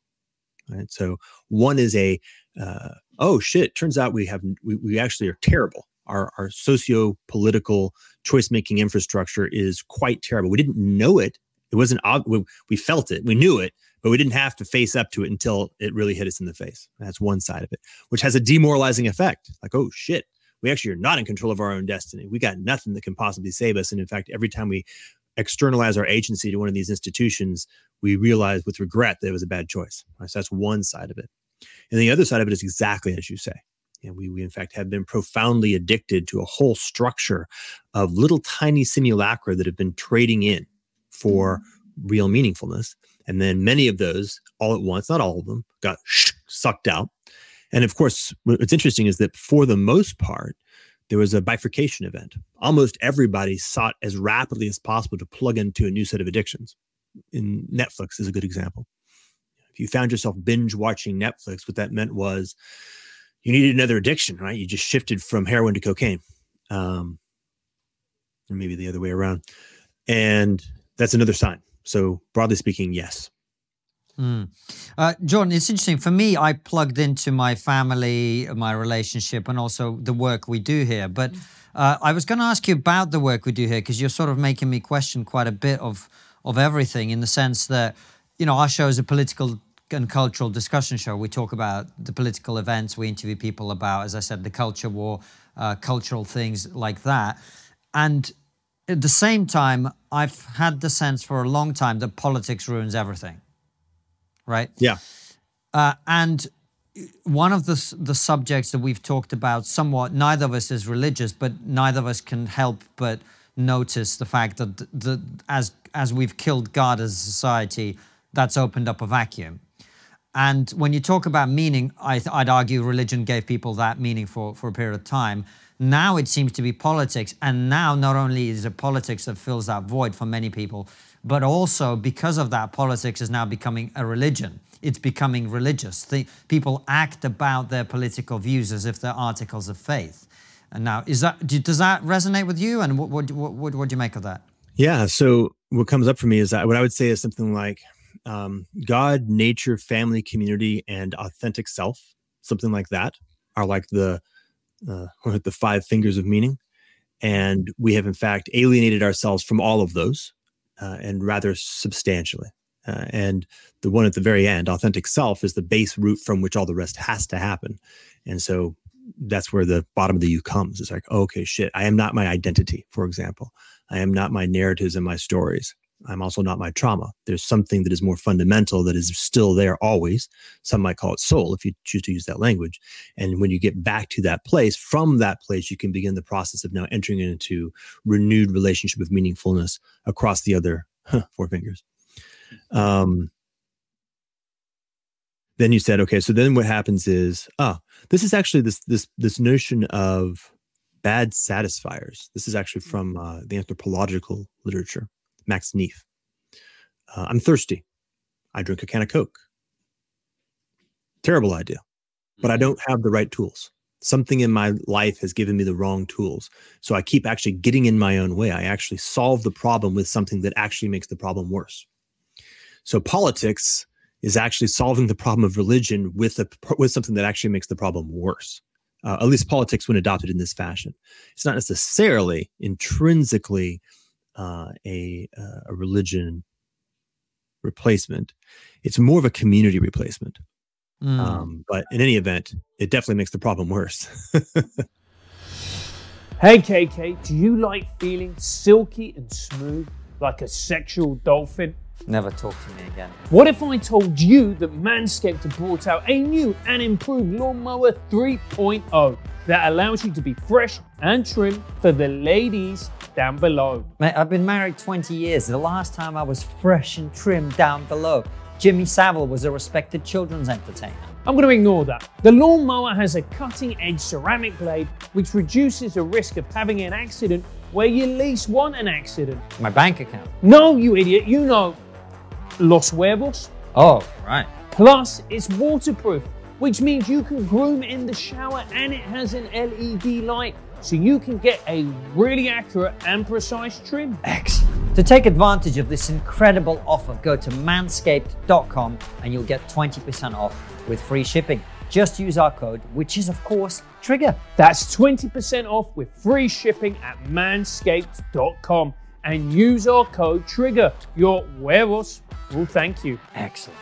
Right. So one is a uh, oh shit. Turns out we have we, we actually are terrible. Our our socio political choice making infrastructure is quite terrible. We didn't know it. It wasn't ob- we, we felt it. We knew it, but we didn't have to face up to it until it really hit us in the face. That's one side of it, which has a demoralizing effect. Like oh shit, we actually are not in control of our own destiny. We got nothing that can possibly save us. And in fact, every time we externalize our agency to one of these institutions, we realize with regret that it was a bad choice. Right? So that's one side of it. And the other side of it is exactly as you say. And we, we, in fact, have been profoundly addicted to a whole structure of little tiny simulacra that have been trading in for real meaningfulness. And then many of those, all at once, not all of them, got sucked out. And of course, what's interesting is that for the most part, there was a bifurcation event. Almost everybody sought as rapidly as possible to plug into a new set of addictions. In Netflix is a good example. If you found yourself binge watching Netflix, what that meant was you needed another addiction, right? You just shifted from heroin to cocaine, um, or maybe the other way around. And that's another sign. So, broadly speaking, yes. Mm. Uh, Jordan, it's interesting. For me, I plugged into my family, my relationship, and also the work we do here. But uh, I was going to ask you about the work we do here because you're sort of making me question quite a bit of of everything in the sense that you know our show is a political and cultural discussion show. We talk about the political events. We interview people about, as I said, the culture war, uh, cultural things like that. And at the same time, I've had the sense for a long time that politics ruins everything right? Yeah. Uh, and one of the the subjects that we've talked about somewhat, neither of us is religious, but neither of us can help but notice the fact that the, the as as we've killed God as a society, that's opened up a vacuum. And when you talk about meaning, I, would argue religion gave people that meaning for, for a period of time. Now it seems to be politics. And now not only is it politics that fills that void for many people, but also because of that, politics is now becoming a religion. It's becoming religious. The, people act about their political views as if they're articles of faith. And now, is that does that resonate with you? And what what what, what do you make of that? Yeah. So what comes up for me is that what I would say is something like um, God, nature, family, community, and authentic self. Something like that are like the uh, the five fingers of meaning, and we have in fact alienated ourselves from all of those uh, and rather substantially. Uh, and the one at the very end, authentic self, is the base root from which all the rest has to happen. And so that's where the bottom of the U comes. It's like, okay, shit, I am not my identity, for example. I am not my narratives and my stories. I'm also not my trauma. There's something that is more fundamental that is still there always. Some might call it soul if you choose to use that language. And when you get back to that place, from that place, you can begin the process of now entering into renewed relationship of meaningfulness across the other huh, four fingers. Um, then you said, okay, so then what happens is, ah, this is actually this this this notion of bad satisfiers. This is actually from uh, the anthropological literature. Max Neef. Uh, I'm thirsty. I drink a can of Coke. Terrible idea, but I mm-hmm. don't have the right tools. Something in my life has given me the wrong tools. So I keep actually getting in my own way. I actually solve the problem with something that actually makes the problem worse. So politics is actually solving the problem of religion with a, with something that actually makes the problem worse. Uh, at least politics when adopted in this fashion. It's not necessarily intrinsically uh, a uh, a religion replacement. It's more of a community replacement. Mm. Um, but in any event, it definitely makes the problem worse. hey KK, do you like feeling silky and smooth like a sexual dolphin? Never talk to me again. What if I told you that Manscaped have brought out a new and improved Lawnmower 3.0 that allows you to be fresh and trim for the ladies down below? Mate, I've been married 20 years. The last time I was fresh and trim down below, Jimmy Savile was a respected children's entertainer. I'm going to ignore that. The lawnmower has a cutting edge ceramic blade which reduces the risk of having an accident where you least want an accident. My bank account. No, you idiot, you know. Los huevos. Oh, right. Plus, it's waterproof, which means you can groom in the shower and it has an LED light so you can get a really accurate and precise trim. Excellent. To take advantage of this incredible offer, go to manscaped.com and you'll get 20% off with free shipping. Just use our code, which is, of course, Trigger. That's 20% off with free shipping at manscaped.com and use our code TRIGGER. Your huevos will thank you. Excellent.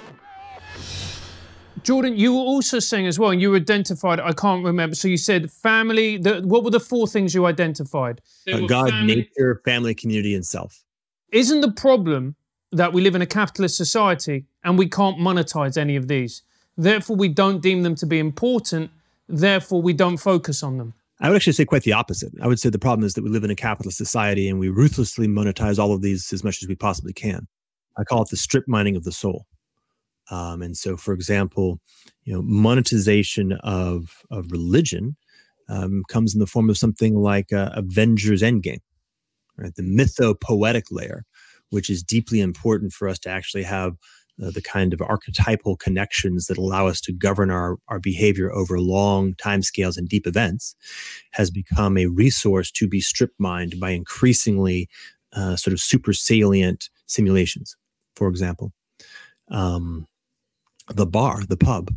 Jordan, you were also saying as well, and you identified, I can't remember. So you said family. The, what were the four things you identified? Uh, God, family- nature, family, community, and self. Isn't the problem that we live in a capitalist society and we can't monetize any of these? Therefore, we don't deem them to be important. Therefore, we don't focus on them. I would actually say quite the opposite. I would say the problem is that we live in a capitalist society and we ruthlessly monetize all of these as much as we possibly can. I call it the strip mining of the soul. Um, and so, for example, you know, monetization of of religion um, comes in the form of something like uh, Avengers Endgame, right? The mytho-poetic layer, which is deeply important for us to actually have uh, the kind of archetypal connections that allow us to govern our, our behavior over long timescales and deep events, has become a resource to be strip mined by increasingly uh, sort of super salient simulations. For example, um, the bar, the pub,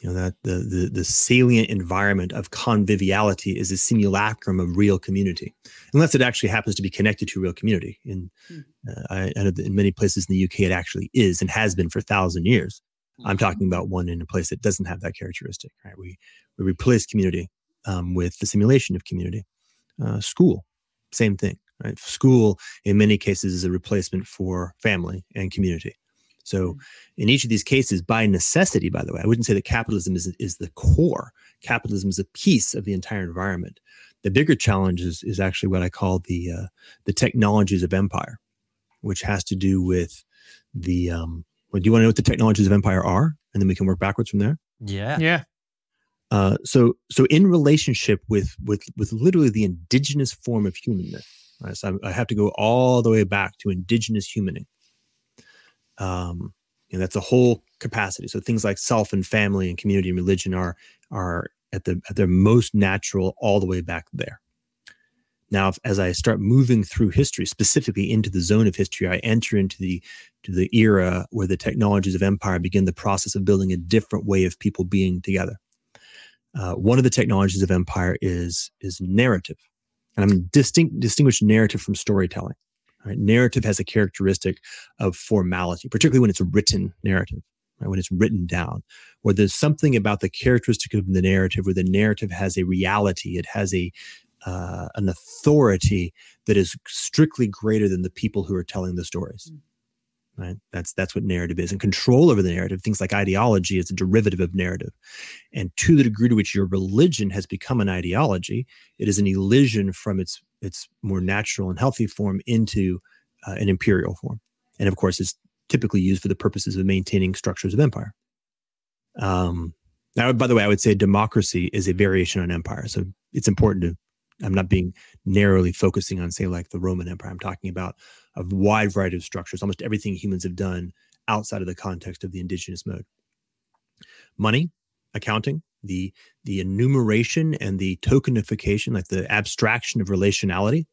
you know that the, the the salient environment of conviviality is a simulacrum of real community, unless it actually happens to be connected to real community. In uh, I, I know that in many places in the UK, it actually is and has been for a thousand years. I'm talking about one in a place that doesn't have that characteristic. Right? We we replace community um, with the simulation of community. Uh, school, same thing. Right? School, in many cases, is a replacement for family and community. So, in each of these cases, by necessity, by the way, I wouldn't say that capitalism is, is the core. Capitalism is a piece of the entire environment. The bigger challenge is, is actually what I call the uh, the technologies of empire, which has to do with the. Um, well, do you want to know what the technologies of empire are, and then we can work backwards from there? Yeah. Yeah. Uh, so, so in relationship with with with literally the indigenous form of humanness, right? So I, I have to go all the way back to indigenous humaning. Um, and that's a whole capacity. So things like self and family and community and religion are are at the at their most natural all the way back there. Now, if, as I start moving through history, specifically into the zone of history, I enter into the to the era where the technologies of empire begin the process of building a different way of people being together. Uh, one of the technologies of empire is is narrative, and I'm distinct distinguish narrative from storytelling. Right? Narrative has a characteristic of formality, particularly when it's a written narrative, right? when it's written down, where there's something about the characteristic of the narrative, where the narrative has a reality, it has a uh, an authority that is strictly greater than the people who are telling the stories. Right? That's that's what narrative is, and control over the narrative. Things like ideology is a derivative of narrative, and to the degree to which your religion has become an ideology, it is an elision from its its more natural and healthy form into uh, an imperial form, and of course, is typically used for the purposes of maintaining structures of empire. Um, now, by the way, I would say democracy is a variation on empire, so it's important to. I'm not being narrowly focusing on, say, like the Roman Empire. I'm talking about a wide variety of structures, almost everything humans have done outside of the context of the indigenous mode. Money, accounting, the the enumeration and the tokenification, like the abstraction of relationality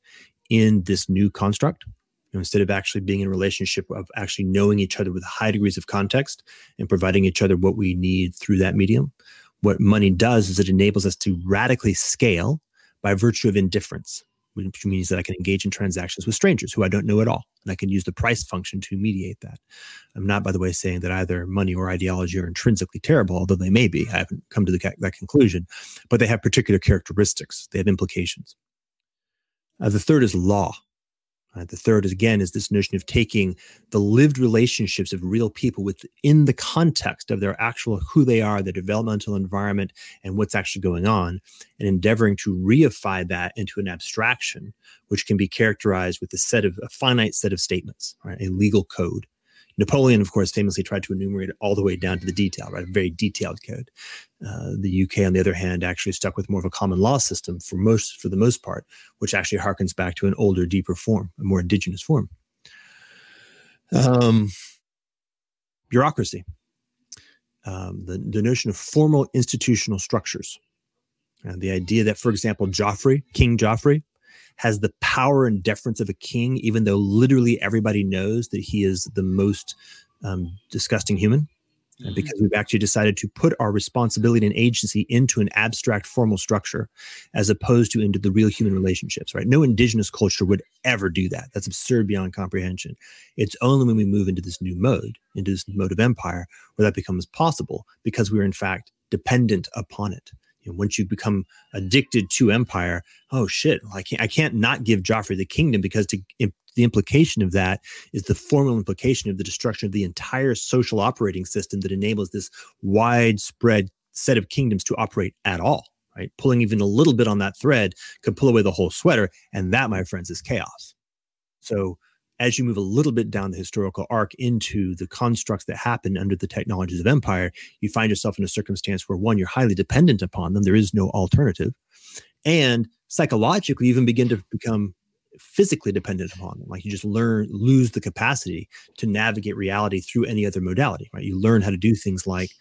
in this new construct. You know, instead of actually being in a relationship of actually knowing each other with high degrees of context and providing each other what we need through that medium, what money does is it enables us to radically scale by virtue of indifference, which means that I can engage in transactions with strangers who I don't know at all. And I can use the price function to mediate that. I'm not, by the way, saying that either money or ideology are intrinsically terrible, although they may be. I haven't come to the, that conclusion, but they have particular characteristics, they have implications. Uh, the third is law. Right? The third is again is this notion of taking the lived relationships of real people within the context of their actual who they are, their developmental environment, and what's actually going on, and endeavoring to reify that into an abstraction, which can be characterized with a set of a finite set of statements, right? A legal code. Napoleon, of course, famously tried to enumerate all the way down to the detail, right? A very detailed code. Uh, the UK, on the other hand, actually stuck with more of a common law system for most, for the most part, which actually harkens back to an older, deeper form, a more indigenous form. Um, bureaucracy, um, the, the notion of formal institutional structures, and the idea that, for example, Joffrey, King Joffrey, has the power and deference of a king, even though literally everybody knows that he is the most um, disgusting human. Mm-hmm. because we've actually decided to put our responsibility and agency into an abstract formal structure as opposed to into the real human relationships, right? No indigenous culture would ever do that. That's absurd beyond comprehension. It's only when we move into this new mode, into this mode of empire, where that becomes possible because we're in fact dependent upon it you know, once you become addicted to empire, oh shit, I can't, I can't not give Joffrey the kingdom because to, the implication of that is the formal implication of the destruction of the entire social operating system that enables this widespread set of kingdoms to operate at all. Right, pulling even a little bit on that thread could pull away the whole sweater, and that, my friends, is chaos. So as you move a little bit down the historical arc into the constructs that happen under the technologies of empire, you find yourself in a circumstance where one, you're highly dependent upon them. There is no alternative. And psychologically, you even begin to become physically dependent upon them. Like you just learn, lose the capacity to navigate reality through any other modality, right? You learn how to do things like,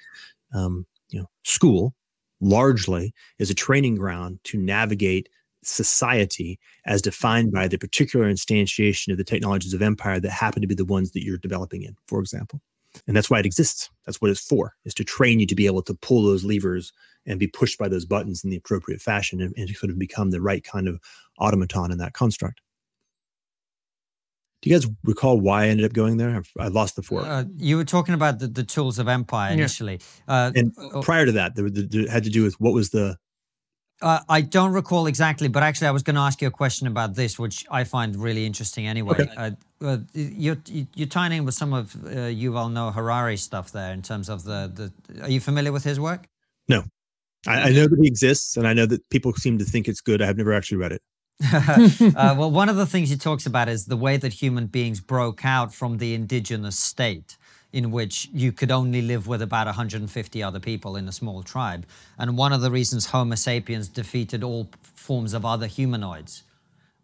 um, you know, school largely is a training ground to navigate society as defined by the particular instantiation of the technologies of empire that happen to be the ones that you're developing in, for example. And that's why it exists. That's what it's for, is to train you to be able to pull those levers and be pushed by those buttons in the appropriate fashion and, and sort of become the right kind of automaton in that construct. Do you guys recall why I ended up going there? I lost the fork. Uh, you were talking about the, the tools of empire initially. Yeah. Uh, and uh, prior to that, there, there, had to do with what was the uh, I don't recall exactly, but actually, I was going to ask you a question about this, which I find really interesting anyway. Okay. Uh, uh, you're, you're tying in with some of uh, Yuval Noah Harari stuff there in terms of the, the. Are you familiar with his work? No. I, I know that he exists, and I know that people seem to think it's good. I have never actually read it. uh, well, one of the things he talks about is the way that human beings broke out from the indigenous state in which you could only live with about 150 other people in a small tribe. And one of the reasons Homo sapiens defeated all forms of other humanoids,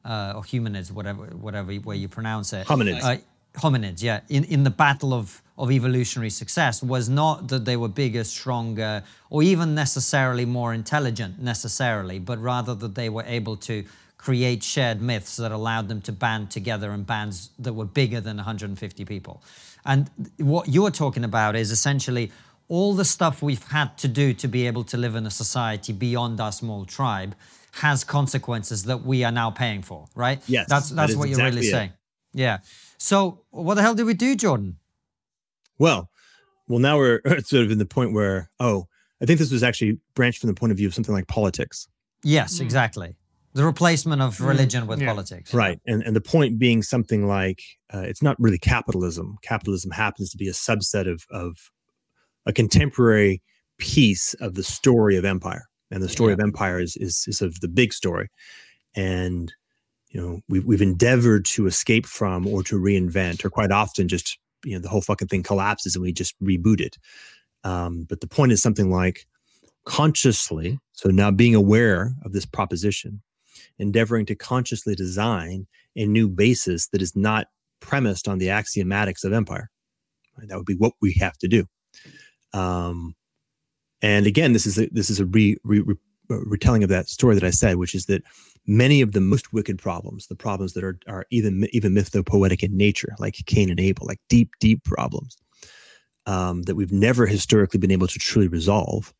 uh, or humanids, whatever, whatever way you pronounce it. Hominids. Uh, hominids, yeah. In, in the battle of, of evolutionary success was not that they were bigger, stronger, or even necessarily more intelligent, necessarily, but rather that they were able to create shared myths that allowed them to band together in bands that were bigger than 150 people. And what you're talking about is essentially all the stuff we've had to do to be able to live in a society beyond our small tribe has consequences that we are now paying for, right? Yes. That's that's that what exactly you're really it. saying. Yeah. So what the hell did we do, Jordan? Well, well, now we're sort of in the point where, oh, I think this was actually branched from the point of view of something like politics. Yes, mm. exactly the replacement of mm, religion with yeah. politics right and and the point being something like uh, it's not really capitalism capitalism happens to be a subset of of a contemporary piece of the story of empire and the story yeah. of empire is, is is of the big story and you know we've, we've endeavored to escape from or to reinvent or quite often just you know the whole fucking thing collapses and we just reboot it um, but the point is something like consciously so now being aware of this proposition endeavoring to consciously design a new basis that is not premised on the axiomatics of empire. That would be what we have to do. Um, and again, this is a, this is a re, re, re, uh, retelling of that story that I said, which is that many of the most wicked problems, the problems that are are even even mythopoetic in nature, like Cain and Abel, like deep deep problems um, that we've never historically been able to truly resolve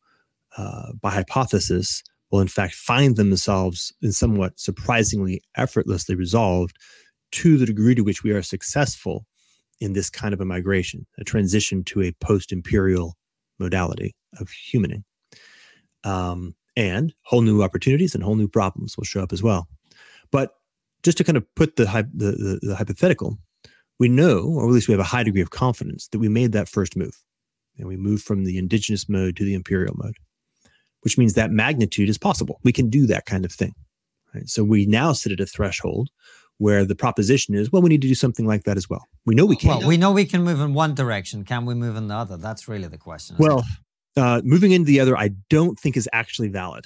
uh, by hypothesis, will in fact find themselves in somewhat surprisingly effortlessly resolved to the degree to which we are successful in this kind of a migration, a transition to a post-imperial modality of humaning. Um, and whole new opportunities and whole new problems will show up as well. But just to kind of put the, the, the, the hypothetical, we know, or at least we have a high degree of confidence, that we made that first move. And we moved from the indigenous mode to the imperial mode, which means that magnitude is possible. We can do that kind of thing. Right? So we now sit at a threshold where the proposition is, well, we need to do something like that as well. We know we can. Well, we know we can move in one direction. Can we move in the other? That's really the question. Well, uh, moving into the other, I don't think is actually valid.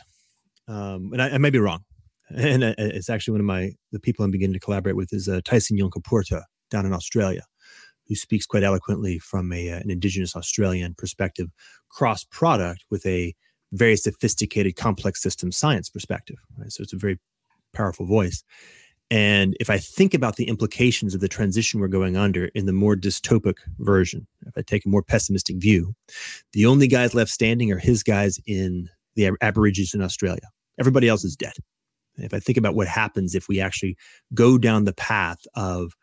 Um, and I, I, may be wrong. And uh, it's actually one of my the people I'm beginning to collaborate with is uh, Tyson Yunkaporta down in Australia, who speaks quite eloquently from a, uh, an Indigenous Australian perspective, cross product with a very sophisticated complex system science perspective. Right? So it's a very powerful voice. And if I think about the implications of the transition we're going under in the more dystopic version, if I take a more pessimistic view, the only guys left standing are his guys in the Aborigines in Australia. Everybody else is dead. if I think about what happens if we actually go down the path of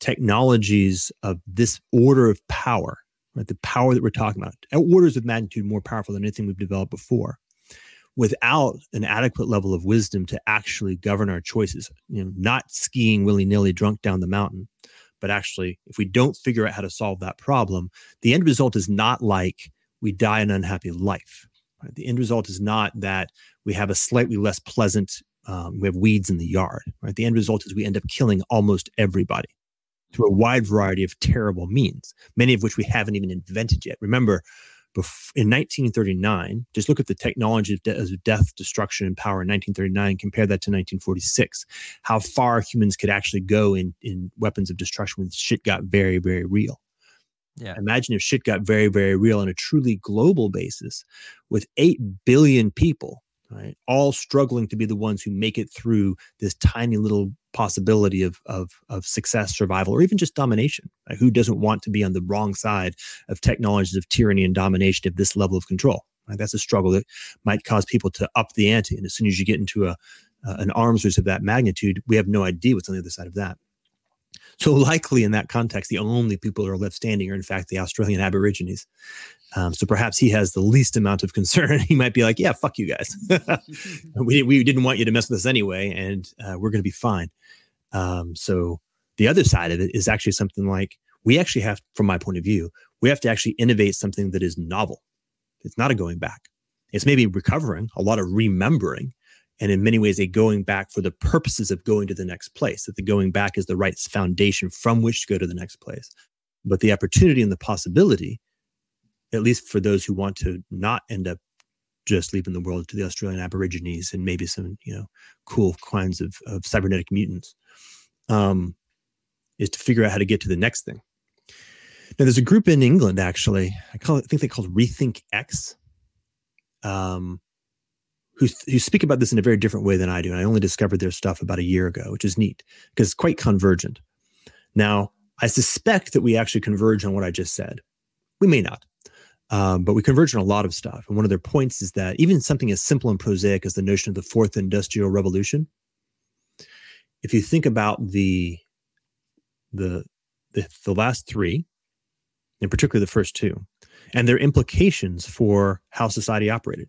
technologies of this order of power, right, the power that we're talking about, orders of magnitude more powerful than anything we've developed before, without an adequate level of wisdom to actually govern our choices, you know, not skiing willy nilly drunk down the mountain, but actually, if we don't figure out how to solve that problem, the end result is not like we die an unhappy life. Right? The end result is not that we have a slightly less pleasant, um, we have weeds in the yard. Right? The end result is we end up killing almost everybody through a wide variety of terrible means, many of which we haven't even invented yet. Remember, in 1939, just look at the technology of, de- of, death, destruction, and power in 1939, compare that to 1946, how far humans could actually go in, in weapons of destruction when shit got very, very real. Yeah. Imagine if shit got very, very real on a truly global basis with 8 billion people, right, all struggling to be the ones who make it through this tiny little possibility of, of, of success, survival, or even just domination. Right? Who doesn't want to be on the wrong side of technologies of tyranny and domination of this level of control? That's a struggle that might cause people to up the ante. And as soon as you get into a, uh, an arms race of that magnitude, we have no idea what's on the other side of that. So likely in that context, the only people who are left standing are in fact the Australian Aborigines. Um, so perhaps he has the least amount of concern. he might be like, "Yeah, fuck you guys. we we didn't want you to mess with us anyway, and uh, we're going to be fine." Um, so the other side of it is actually something like we actually have, from my point of view, we have to actually innovate something that is novel. It's not a going back. It's maybe recovering, a lot of remembering, and in many ways a going back for the purposes of going to the next place. That the going back is the right foundation from which to go to the next place. But the opportunity and the possibility at least for those who want to not end up just leaving the world to the Australian Aborigines and maybe some, you know, cool kinds of, of cybernetic mutants, um, is to figure out how to get to the next thing. Now, there's a group in England actually. I call it, I think they called Rethink X, um, who who speak about this in a very different way than I do. And I only discovered their stuff about a year ago, which is neat because it's quite convergent. Now, I suspect that we actually converge on what I just said. We may not. Um, but we converge on a lot of stuff. And one of their points is that even something as simple and prosaic as the notion of the fourth industrial revolution, if you think about the the the, the last three, and particularly the first two, and their implications for how society operated,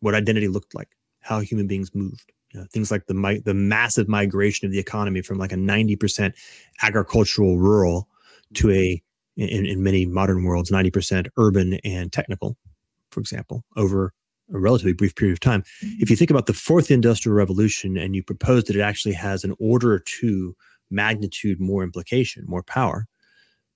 what identity looked like, how human beings moved. You know, things like the the massive migration of the economy from like a 90% agricultural rural to a in, in many modern worlds, 90% urban and technical, for example, over a relatively brief period of time. If you think about the fourth industrial revolution and you propose that it actually has an order to magnitude more implication, more power,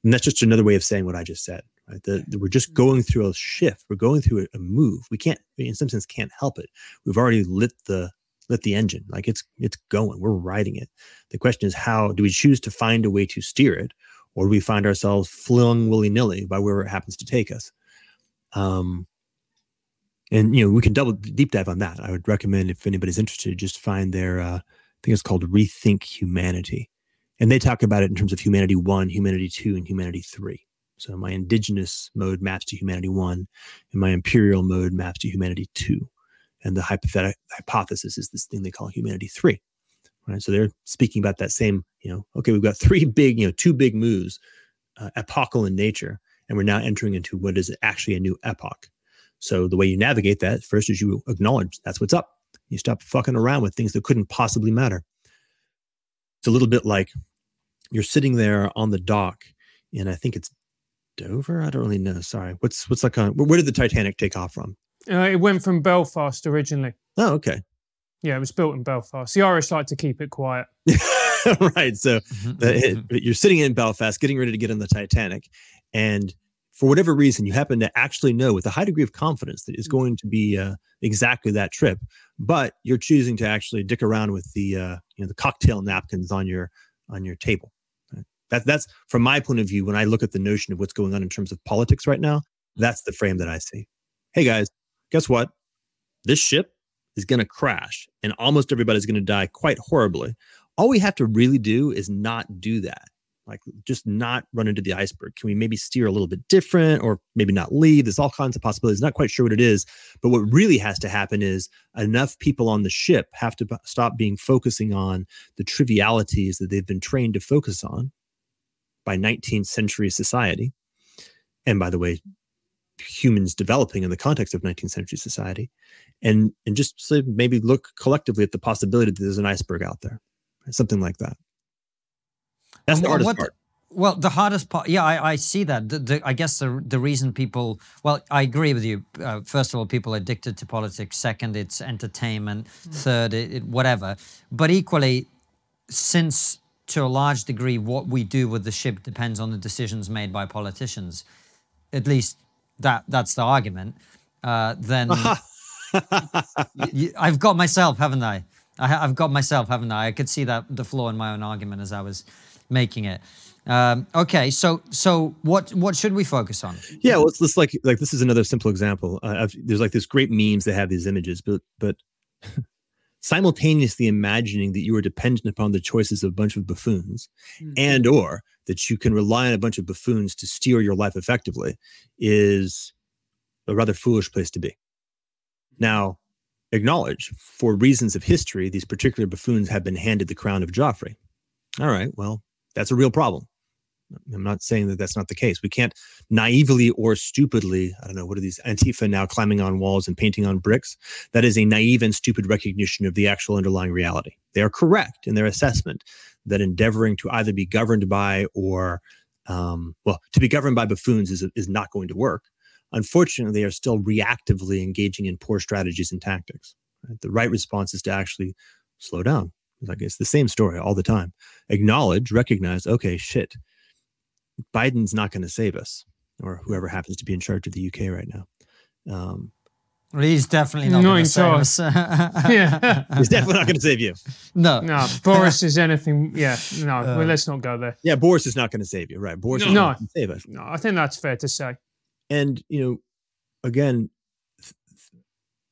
and that's just another way of saying what I just said. Right? The, the, we're just going through a shift. We're going through a, a move. We can't, in some sense, can't help it. We've already lit the lit the engine. Like it's it's going. We're riding it. The question is, how do we choose to find a way to steer it, or do we find ourselves flung willy nilly by wherever it happens to take us? Um, and you know, we can double deep dive on that. I would recommend if anybody's interested, just find their uh, I think it's called Rethink Humanity, and they talk about it in terms of humanity one, humanity two, and humanity three. So my indigenous mode maps to humanity one, and my imperial mode maps to humanity two. And the hypothetic hypothesis is this thing they call humanity three. Right. So they're speaking about that same you know, okay, we've got three big, you know, two big moves, uh, epochal in nature, and we're now entering into what is actually a new epoch. So the way you navigate that first is you acknowledge that's what's up. You stop fucking around with things that couldn't possibly matter. It's a little bit like you're sitting there on the dock, and I think it's Dover. I don't really know. Sorry. What's what's like? On, where did the Titanic take off from? Uh, it went from Belfast originally. Oh, okay. Yeah, it was built in Belfast. The Irish like to keep it quiet. right. So the, it, you're sitting in Belfast, getting ready to get on the Titanic, and for whatever reason, you happen to actually know with a high degree of confidence that it's going to be uh, exactly that trip, but you're choosing to actually dick around with the uh, you know the cocktail napkins on your on your table. That, that's from my point of view. When I look at the notion of what's going on in terms of politics right now, that's the frame that I see. Hey guys, guess what? This ship is going to crash, and almost everybody's going to die quite horribly. All we have to really do is not do that. Like just not run into the iceberg. Can we maybe steer a little bit different or maybe not leave? There's all kinds of possibilities. Not quite sure what it is but what really has to happen is enough people on the ship have to stop being focusing on the trivialities that they've been trained to focus on by 19th century society. And by the way humans developing in the context of 19th century society and and just maybe look collectively at the possibility that there's an iceberg out there something like that that's the hardest what, part. Well, the hardest part, yeah, I, I see that. The, the, I guess the the reason people, well, I agree with you. Uh, first of all, people are addicted to politics. Second, it's entertainment. Mm. Third, it, it, whatever. But equally, since to a large degree what we do with the ship depends on the decisions made by politicians, at least that that's the argument. Uh, then I've got myself, haven't I? I? have got myself, haven't I? I could see that the flaw in my own argument as I was making it. Um, okay, so so what what should we focus on? Yeah, well, it's, like like this is another simple example. Uh, there's like this great memes that have these images, but but simultaneously imagining that you are dependent upon the choices of a bunch of buffoons, mm-hmm. and or that you can rely on a bunch of buffoons to steer your life effectively is a rather foolish place to be. Now, acknowledge for reasons of history, these particular buffoons have been handed the crown of Joffrey. All right, well, that's a real problem. I'm not saying that that's not the case. We can't naively or stupidly, I don't know, what are these Antifa now climbing on walls and painting on bricks? That is a naive and stupid recognition of the actual underlying reality. They are correct in their assessment that endeavoring to either be governed by or, um, well, to be governed by buffoons is, is not going to work. Unfortunately, they are still reactively engaging in poor strategies and tactics. Right? The right response is to actually slow down, like it's the same story all the time. Acknowledge, recognize, okay, shit, Biden's not going to save us, or whoever happens to be in charge of the UK right now. Um, well, he's definitely not going to save us. yeah, he's definitely not going to save you. No, no. Boris is anything. Yeah, no. Uh, well, let's not go there. Yeah, Boris is not going to save you, right? Boris no. is not going to save us. No, I think that's fair to say. And you know, again, th-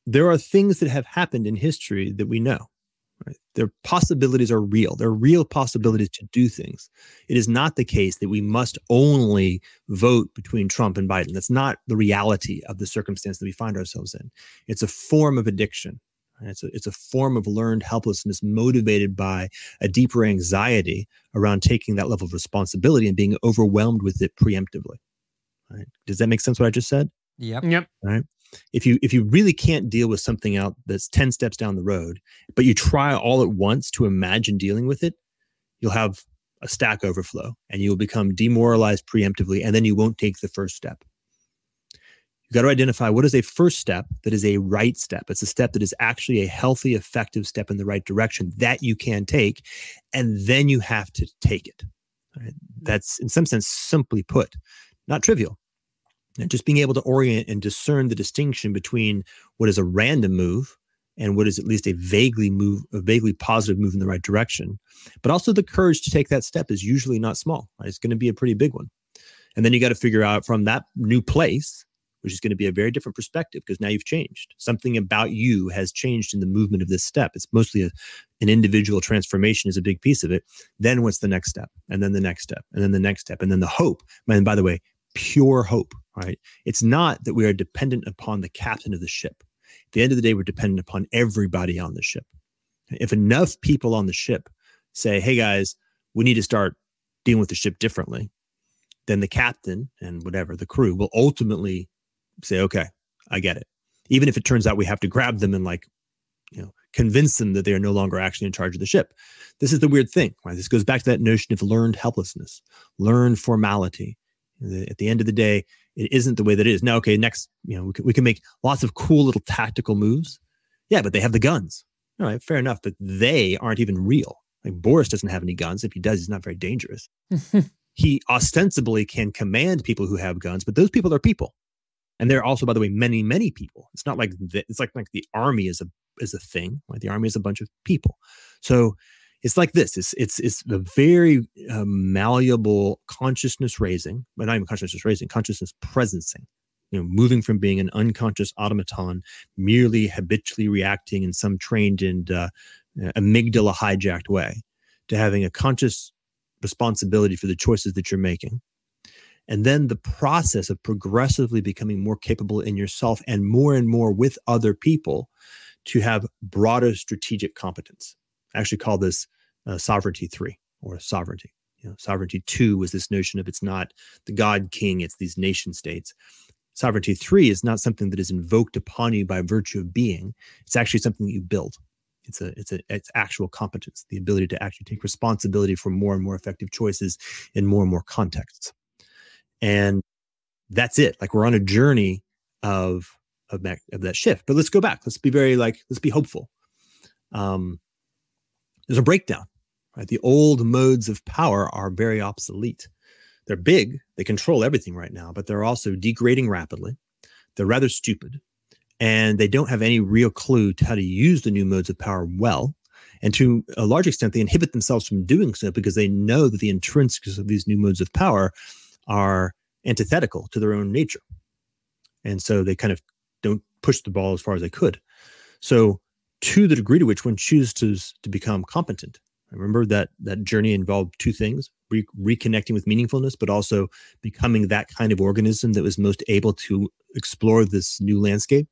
there are things that have happened in history that we know Right? Their possibilities are real. There are real possibilities to do things. It is not the case that we must only vote between Trump and Biden. That's not the reality of the circumstance that we find ourselves in. It's a form of addiction. It's a, it's a form of learned helplessness motivated by a deeper anxiety around taking that level of responsibility and being overwhelmed with it preemptively. Right? Does that make sense what I just said? Yep. Yep. Right if you if you really can't deal with something out that's 10 steps down the road but you try all at once to imagine dealing with it you'll have a stack overflow and you'll become demoralized preemptively and then you won't take the first step. You've got to identify what is a first step that is a right step. It's a step that is actually a healthy effective step in the right direction that you can take and then you have to take it. Right? Mm-hmm. that's in some sense simply put not trivial and just being able to orient and discern the distinction between what is a random move and what is at least a vaguely move, a vaguely positive move in the right direction. But also the courage to take that step is usually not small. Right? It's going to be a pretty big one. And then you got to figure out from that new place, which is going to be a very different perspective because now you've changed. Something about you has changed in the movement of this step. It's mostly a, an individual transformation is a big piece of it. Then what's the next step? And then the next step, and then the next step, and then the hope. And by the way, pure hope right? It's not that we are dependent upon the captain of the ship. At the end of the day, we're dependent upon everybody on the ship. If enough people on the ship say, hey guys, we need to start dealing with the ship differently, then the captain and whatever, the crew will ultimately say, okay, I get it. Even if it turns out we have to grab them and like, you know, convince them that they are no longer actually in charge of the ship. This is the weird thing, right? This goes back to that notion of learned helplessness, learned formality. At the end of the day, it isn't the way that it is. Now, okay, next, you know, we can, we can make lots of cool little tactical moves. Yeah, but they have the guns. All right, fair enough, but they aren't even real. Like Boris doesn't have any guns. If he does, he's not very dangerous. he ostensibly can command people who have guns, but those people are people. And there are also, by the way, many, many people. It's not like the, it's like like the army is a is a thing. Right? The army is a bunch of people. So it's like this. It's it's it's a very uh, malleable consciousness raising, but not even consciousness raising, consciousness presencing. You know, moving from being an unconscious automaton, merely habitually reacting in some trained and uh, amygdala hijacked way, to having a conscious responsibility for the choices that you're making. And then the process of progressively becoming more capable in yourself and more and more with other people to have broader strategic competence. Actually call this uh, sovereignty three or sovereignty. You know, sovereignty two was this notion of it's not the God king, it's these nation states. Sovereignty three is not something that is invoked upon you by virtue of being. It's actually something that you build. It's a it's a it's actual competence, the ability to actually take responsibility for more and more effective choices in more and more contexts. And that's it. Like we're on a journey of of that, of that shift. But let's go back. Let's be very like let's be hopeful. Um, there's a breakdown. Right? The old modes of power are very obsolete. They're big. They control everything right now, but they're also degrading rapidly. They're rather stupid and they don't have any real clue to how to use the new modes of power well. And to a large extent, they inhibit themselves from doing so because they know that the intrinsics of these new modes of power are antithetical to their own nature. And so they kind of don't push the ball as far as they could. So, to the degree to which one chooses to, to become competent, I remember that that journey involved two things re- reconnecting with meaningfulness, but also becoming that kind of organism that was most able to explore this new landscape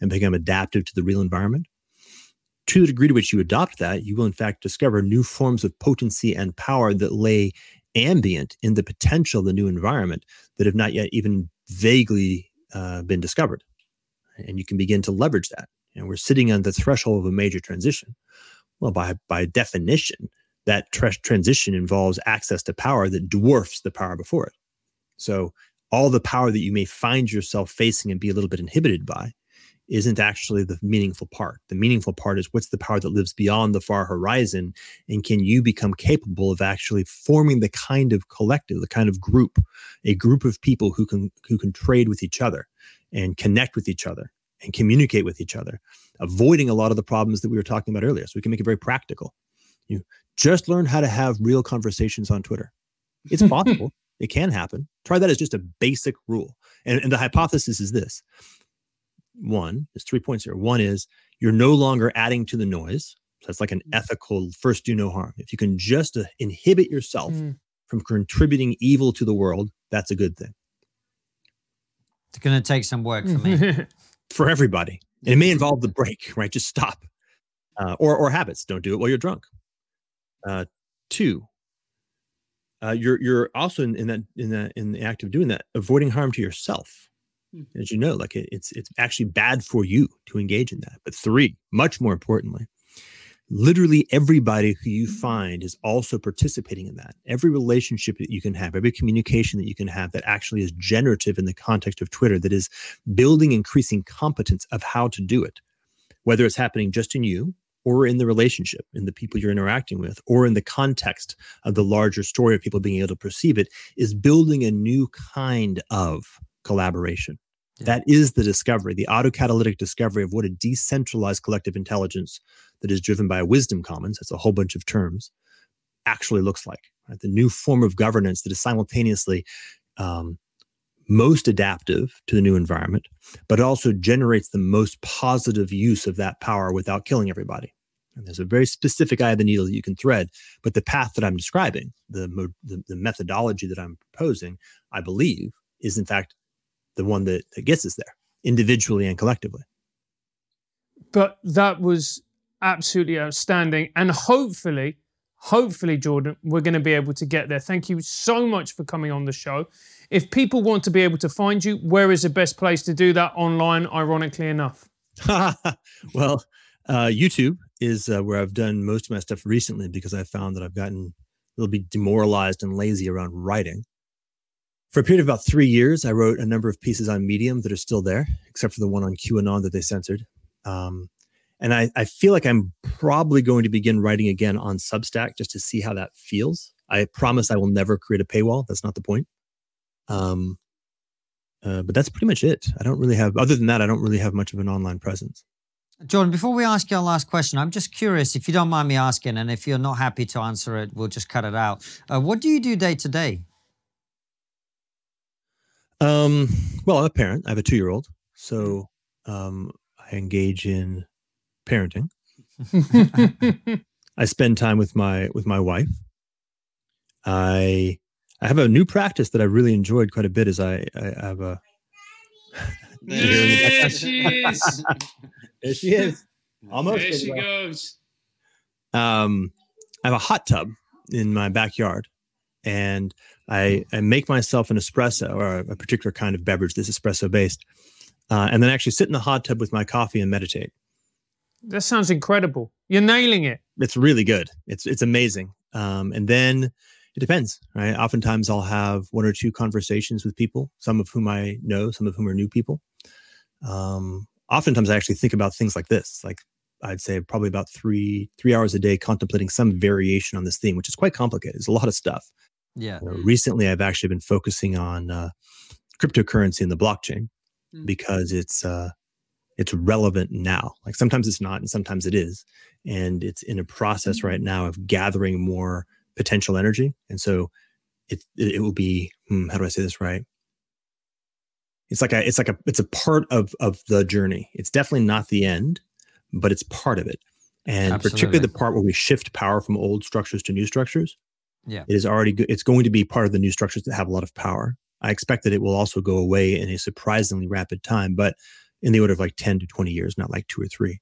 and become adaptive to the real environment. To the degree to which you adopt that, you will in fact discover new forms of potency and power that lay ambient in the potential of the new environment that have not yet even vaguely uh, been discovered. And you can begin to leverage that. And we're sitting on the threshold of a major transition. Well, by by definition, that tra- transition involves access to power that dwarfs the power before it. So all the power that you may find yourself facing and be a little bit inhibited by isn't actually the meaningful part. The meaningful part is what's the power that lives beyond the far horizon? And can you become capable of actually forming the kind of collective, the kind of group, a group of people who can who can trade with each other and connect with each other and communicate with each other, avoiding a lot of the problems that we were talking about earlier. So we can make it very practical. You just learn how to have real conversations on Twitter. It's possible. it can happen. Try that as just a basic rule. And, and the hypothesis is this one, there's three points here. One is you're no longer adding to the noise. So that's like an mm. ethical first do no harm. If you can just uh, inhibit yourself mm. from contributing evil to the world, that's a good thing. It's going to take some work for me. for everybody. And it may involve the break, right? Just stop. Uh, or, or habits. Don't do it while you're drunk. Uh, two, uh, you're you're also in, in, that in that in the act of doing that, avoiding harm to yourself. Hmm. As you know, like it, it's it's actually bad for you to engage in that. But three, much more importantly, literally everybody who you find is also participating in that. Every relationship that you can have, every communication that you can have that actually is generative in the context of Twitter, that is building increasing competence of how to do it, whether it's happening just in you or in the relationship, in the people you're interacting with, or in the context of the larger story of people being able to perceive it, is building a new kind of collaboration. Yeah. That is the discovery, the autocatalytic discovery of what a decentralized collective intelligence that is driven by a wisdom commons, that's a whole bunch of terms, actually looks like. Right? The new form of governance that is simultaneously um, most adaptive to the new environment, but also generates the most positive use of that power without killing everybody. And there's a very specific eye of the needle that you can thread. But the path that I'm describing, the, the, the methodology that I'm proposing, I believe is in fact the one that, that gets us there individually and collectively. But that was absolutely outstanding. And hopefully, hopefully, Jordan, we're going to be able to get there. Thank you so much for coming on the show. If people want to be able to find you, where is the best place to do that online, ironically enough? well, uh, YouTube is uh, where I've done most of my stuff recently because I found that I've gotten a little bit demoralized and lazy around writing. For a period of about three years, I wrote a number of pieces on Medium that are still there, except for the one on QAnon that they censored. Um, and I, I feel like I'm probably going to begin writing again on Substack just to see how that feels. I promise I will never create a paywall. That's not the point. Um, uh, but that's pretty much it. I don't really have, other than that, I don't really have much of an online presence. Jordan, before we ask your last question, I'm just curious if you don't mind me asking, and if you're not happy to answer it, we'll just cut it out. Uh, what do you do day to day? Um, well, I'm a parent. I have a two year old. So um, I engage in parenting. I spend time with my with my wife. I I have a new practice that I really enjoyed quite a bit. Is I I have a there she is. there she is. Almost there she goes. Um, I have a hot tub in my backyard, and I, I make myself an espresso or a, particular kind of beverage that's espresso based, uh, and then actually sit in the hot tub with my coffee and meditate. That sounds incredible. You're nailing it. It's really good. It's it's amazing. Um, and then it depends, right? Oftentimes I'll have one or two conversations with people, some of whom I know, some of whom are new people. Um, oftentimes I actually think about things like this, like I'd say probably about three three hours a day contemplating some variation on this theme, which is quite complicated. It's a lot of stuff. Yeah. Uh, recently, I've actually been focusing on uh, cryptocurrency and the blockchain mm. because it's uh, it's relevant now. Like sometimes it's not, and sometimes it is, and it's in a process right now of gathering more potential energy. And so, it it will be hmm, how do I say this right? It's like a it's like a it's a part of of the journey. It's definitely not the end, but it's part of it. And Absolutely. particularly the part where we shift power from old structures to new structures. Yeah. It is already good. It's going to be part of the new structures that have a lot of power. I expect that it will also go away in a surprisingly rapid time, but in the order of like 10 to 20 years, not like two or three.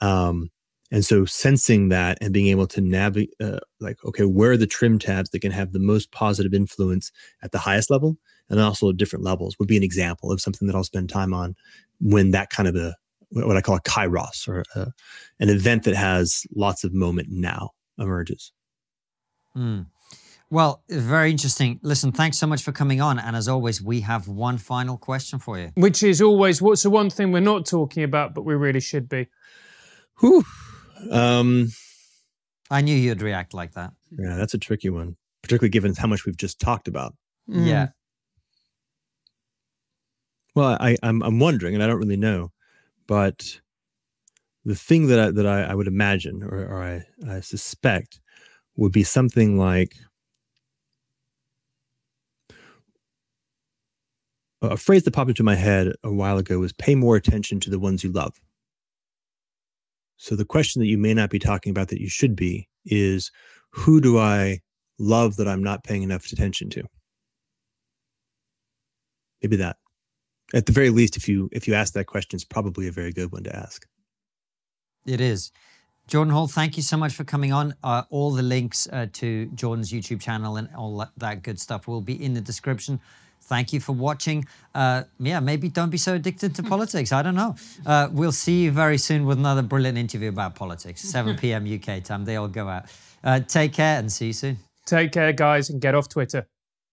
Um, and so sensing that and being able to navigate, uh, like, okay, where are the trim tabs that can have the most positive influence at the highest level? and also at different levels would be an example of something that I'll spend time on when that kind of a what I call a kairos or a, an event that has lots of moment now emerges. Mm. Well, very interesting. Listen, thanks so much for coming on. And as always, we have one final question for you. Which is always what's the one thing we're not talking about, but we really should be? Whew. Um, I knew you'd react like that. Yeah, that's a tricky one, particularly given how much we've just talked about. Mm. Yeah. Well, I, I'm I'm wondering, and I don't really know, but the thing that I, that I, I would imagine or, or I, I suspect would be something like a phrase that popped into my head a while ago was pay more attention to the ones you love. So the question that you may not be talking about that you should be is who do I love that I'm not paying enough attention to? Maybe that at the very least, if you if you ask that question, it's probably a very good one to ask. It is. Jordan Hall, thank you so much for coming on. Uh, all the links uh, to Jordan's YouTube channel and all that good stuff will be in the description. Thank you for watching. Uh, yeah, maybe don't be so addicted to politics. I don't know. Uh, we'll see you very soon with another brilliant interview about politics. 7 p.m. UK time. They all go out. Uh, take care and see you soon. Take care, guys, and get off Twitter.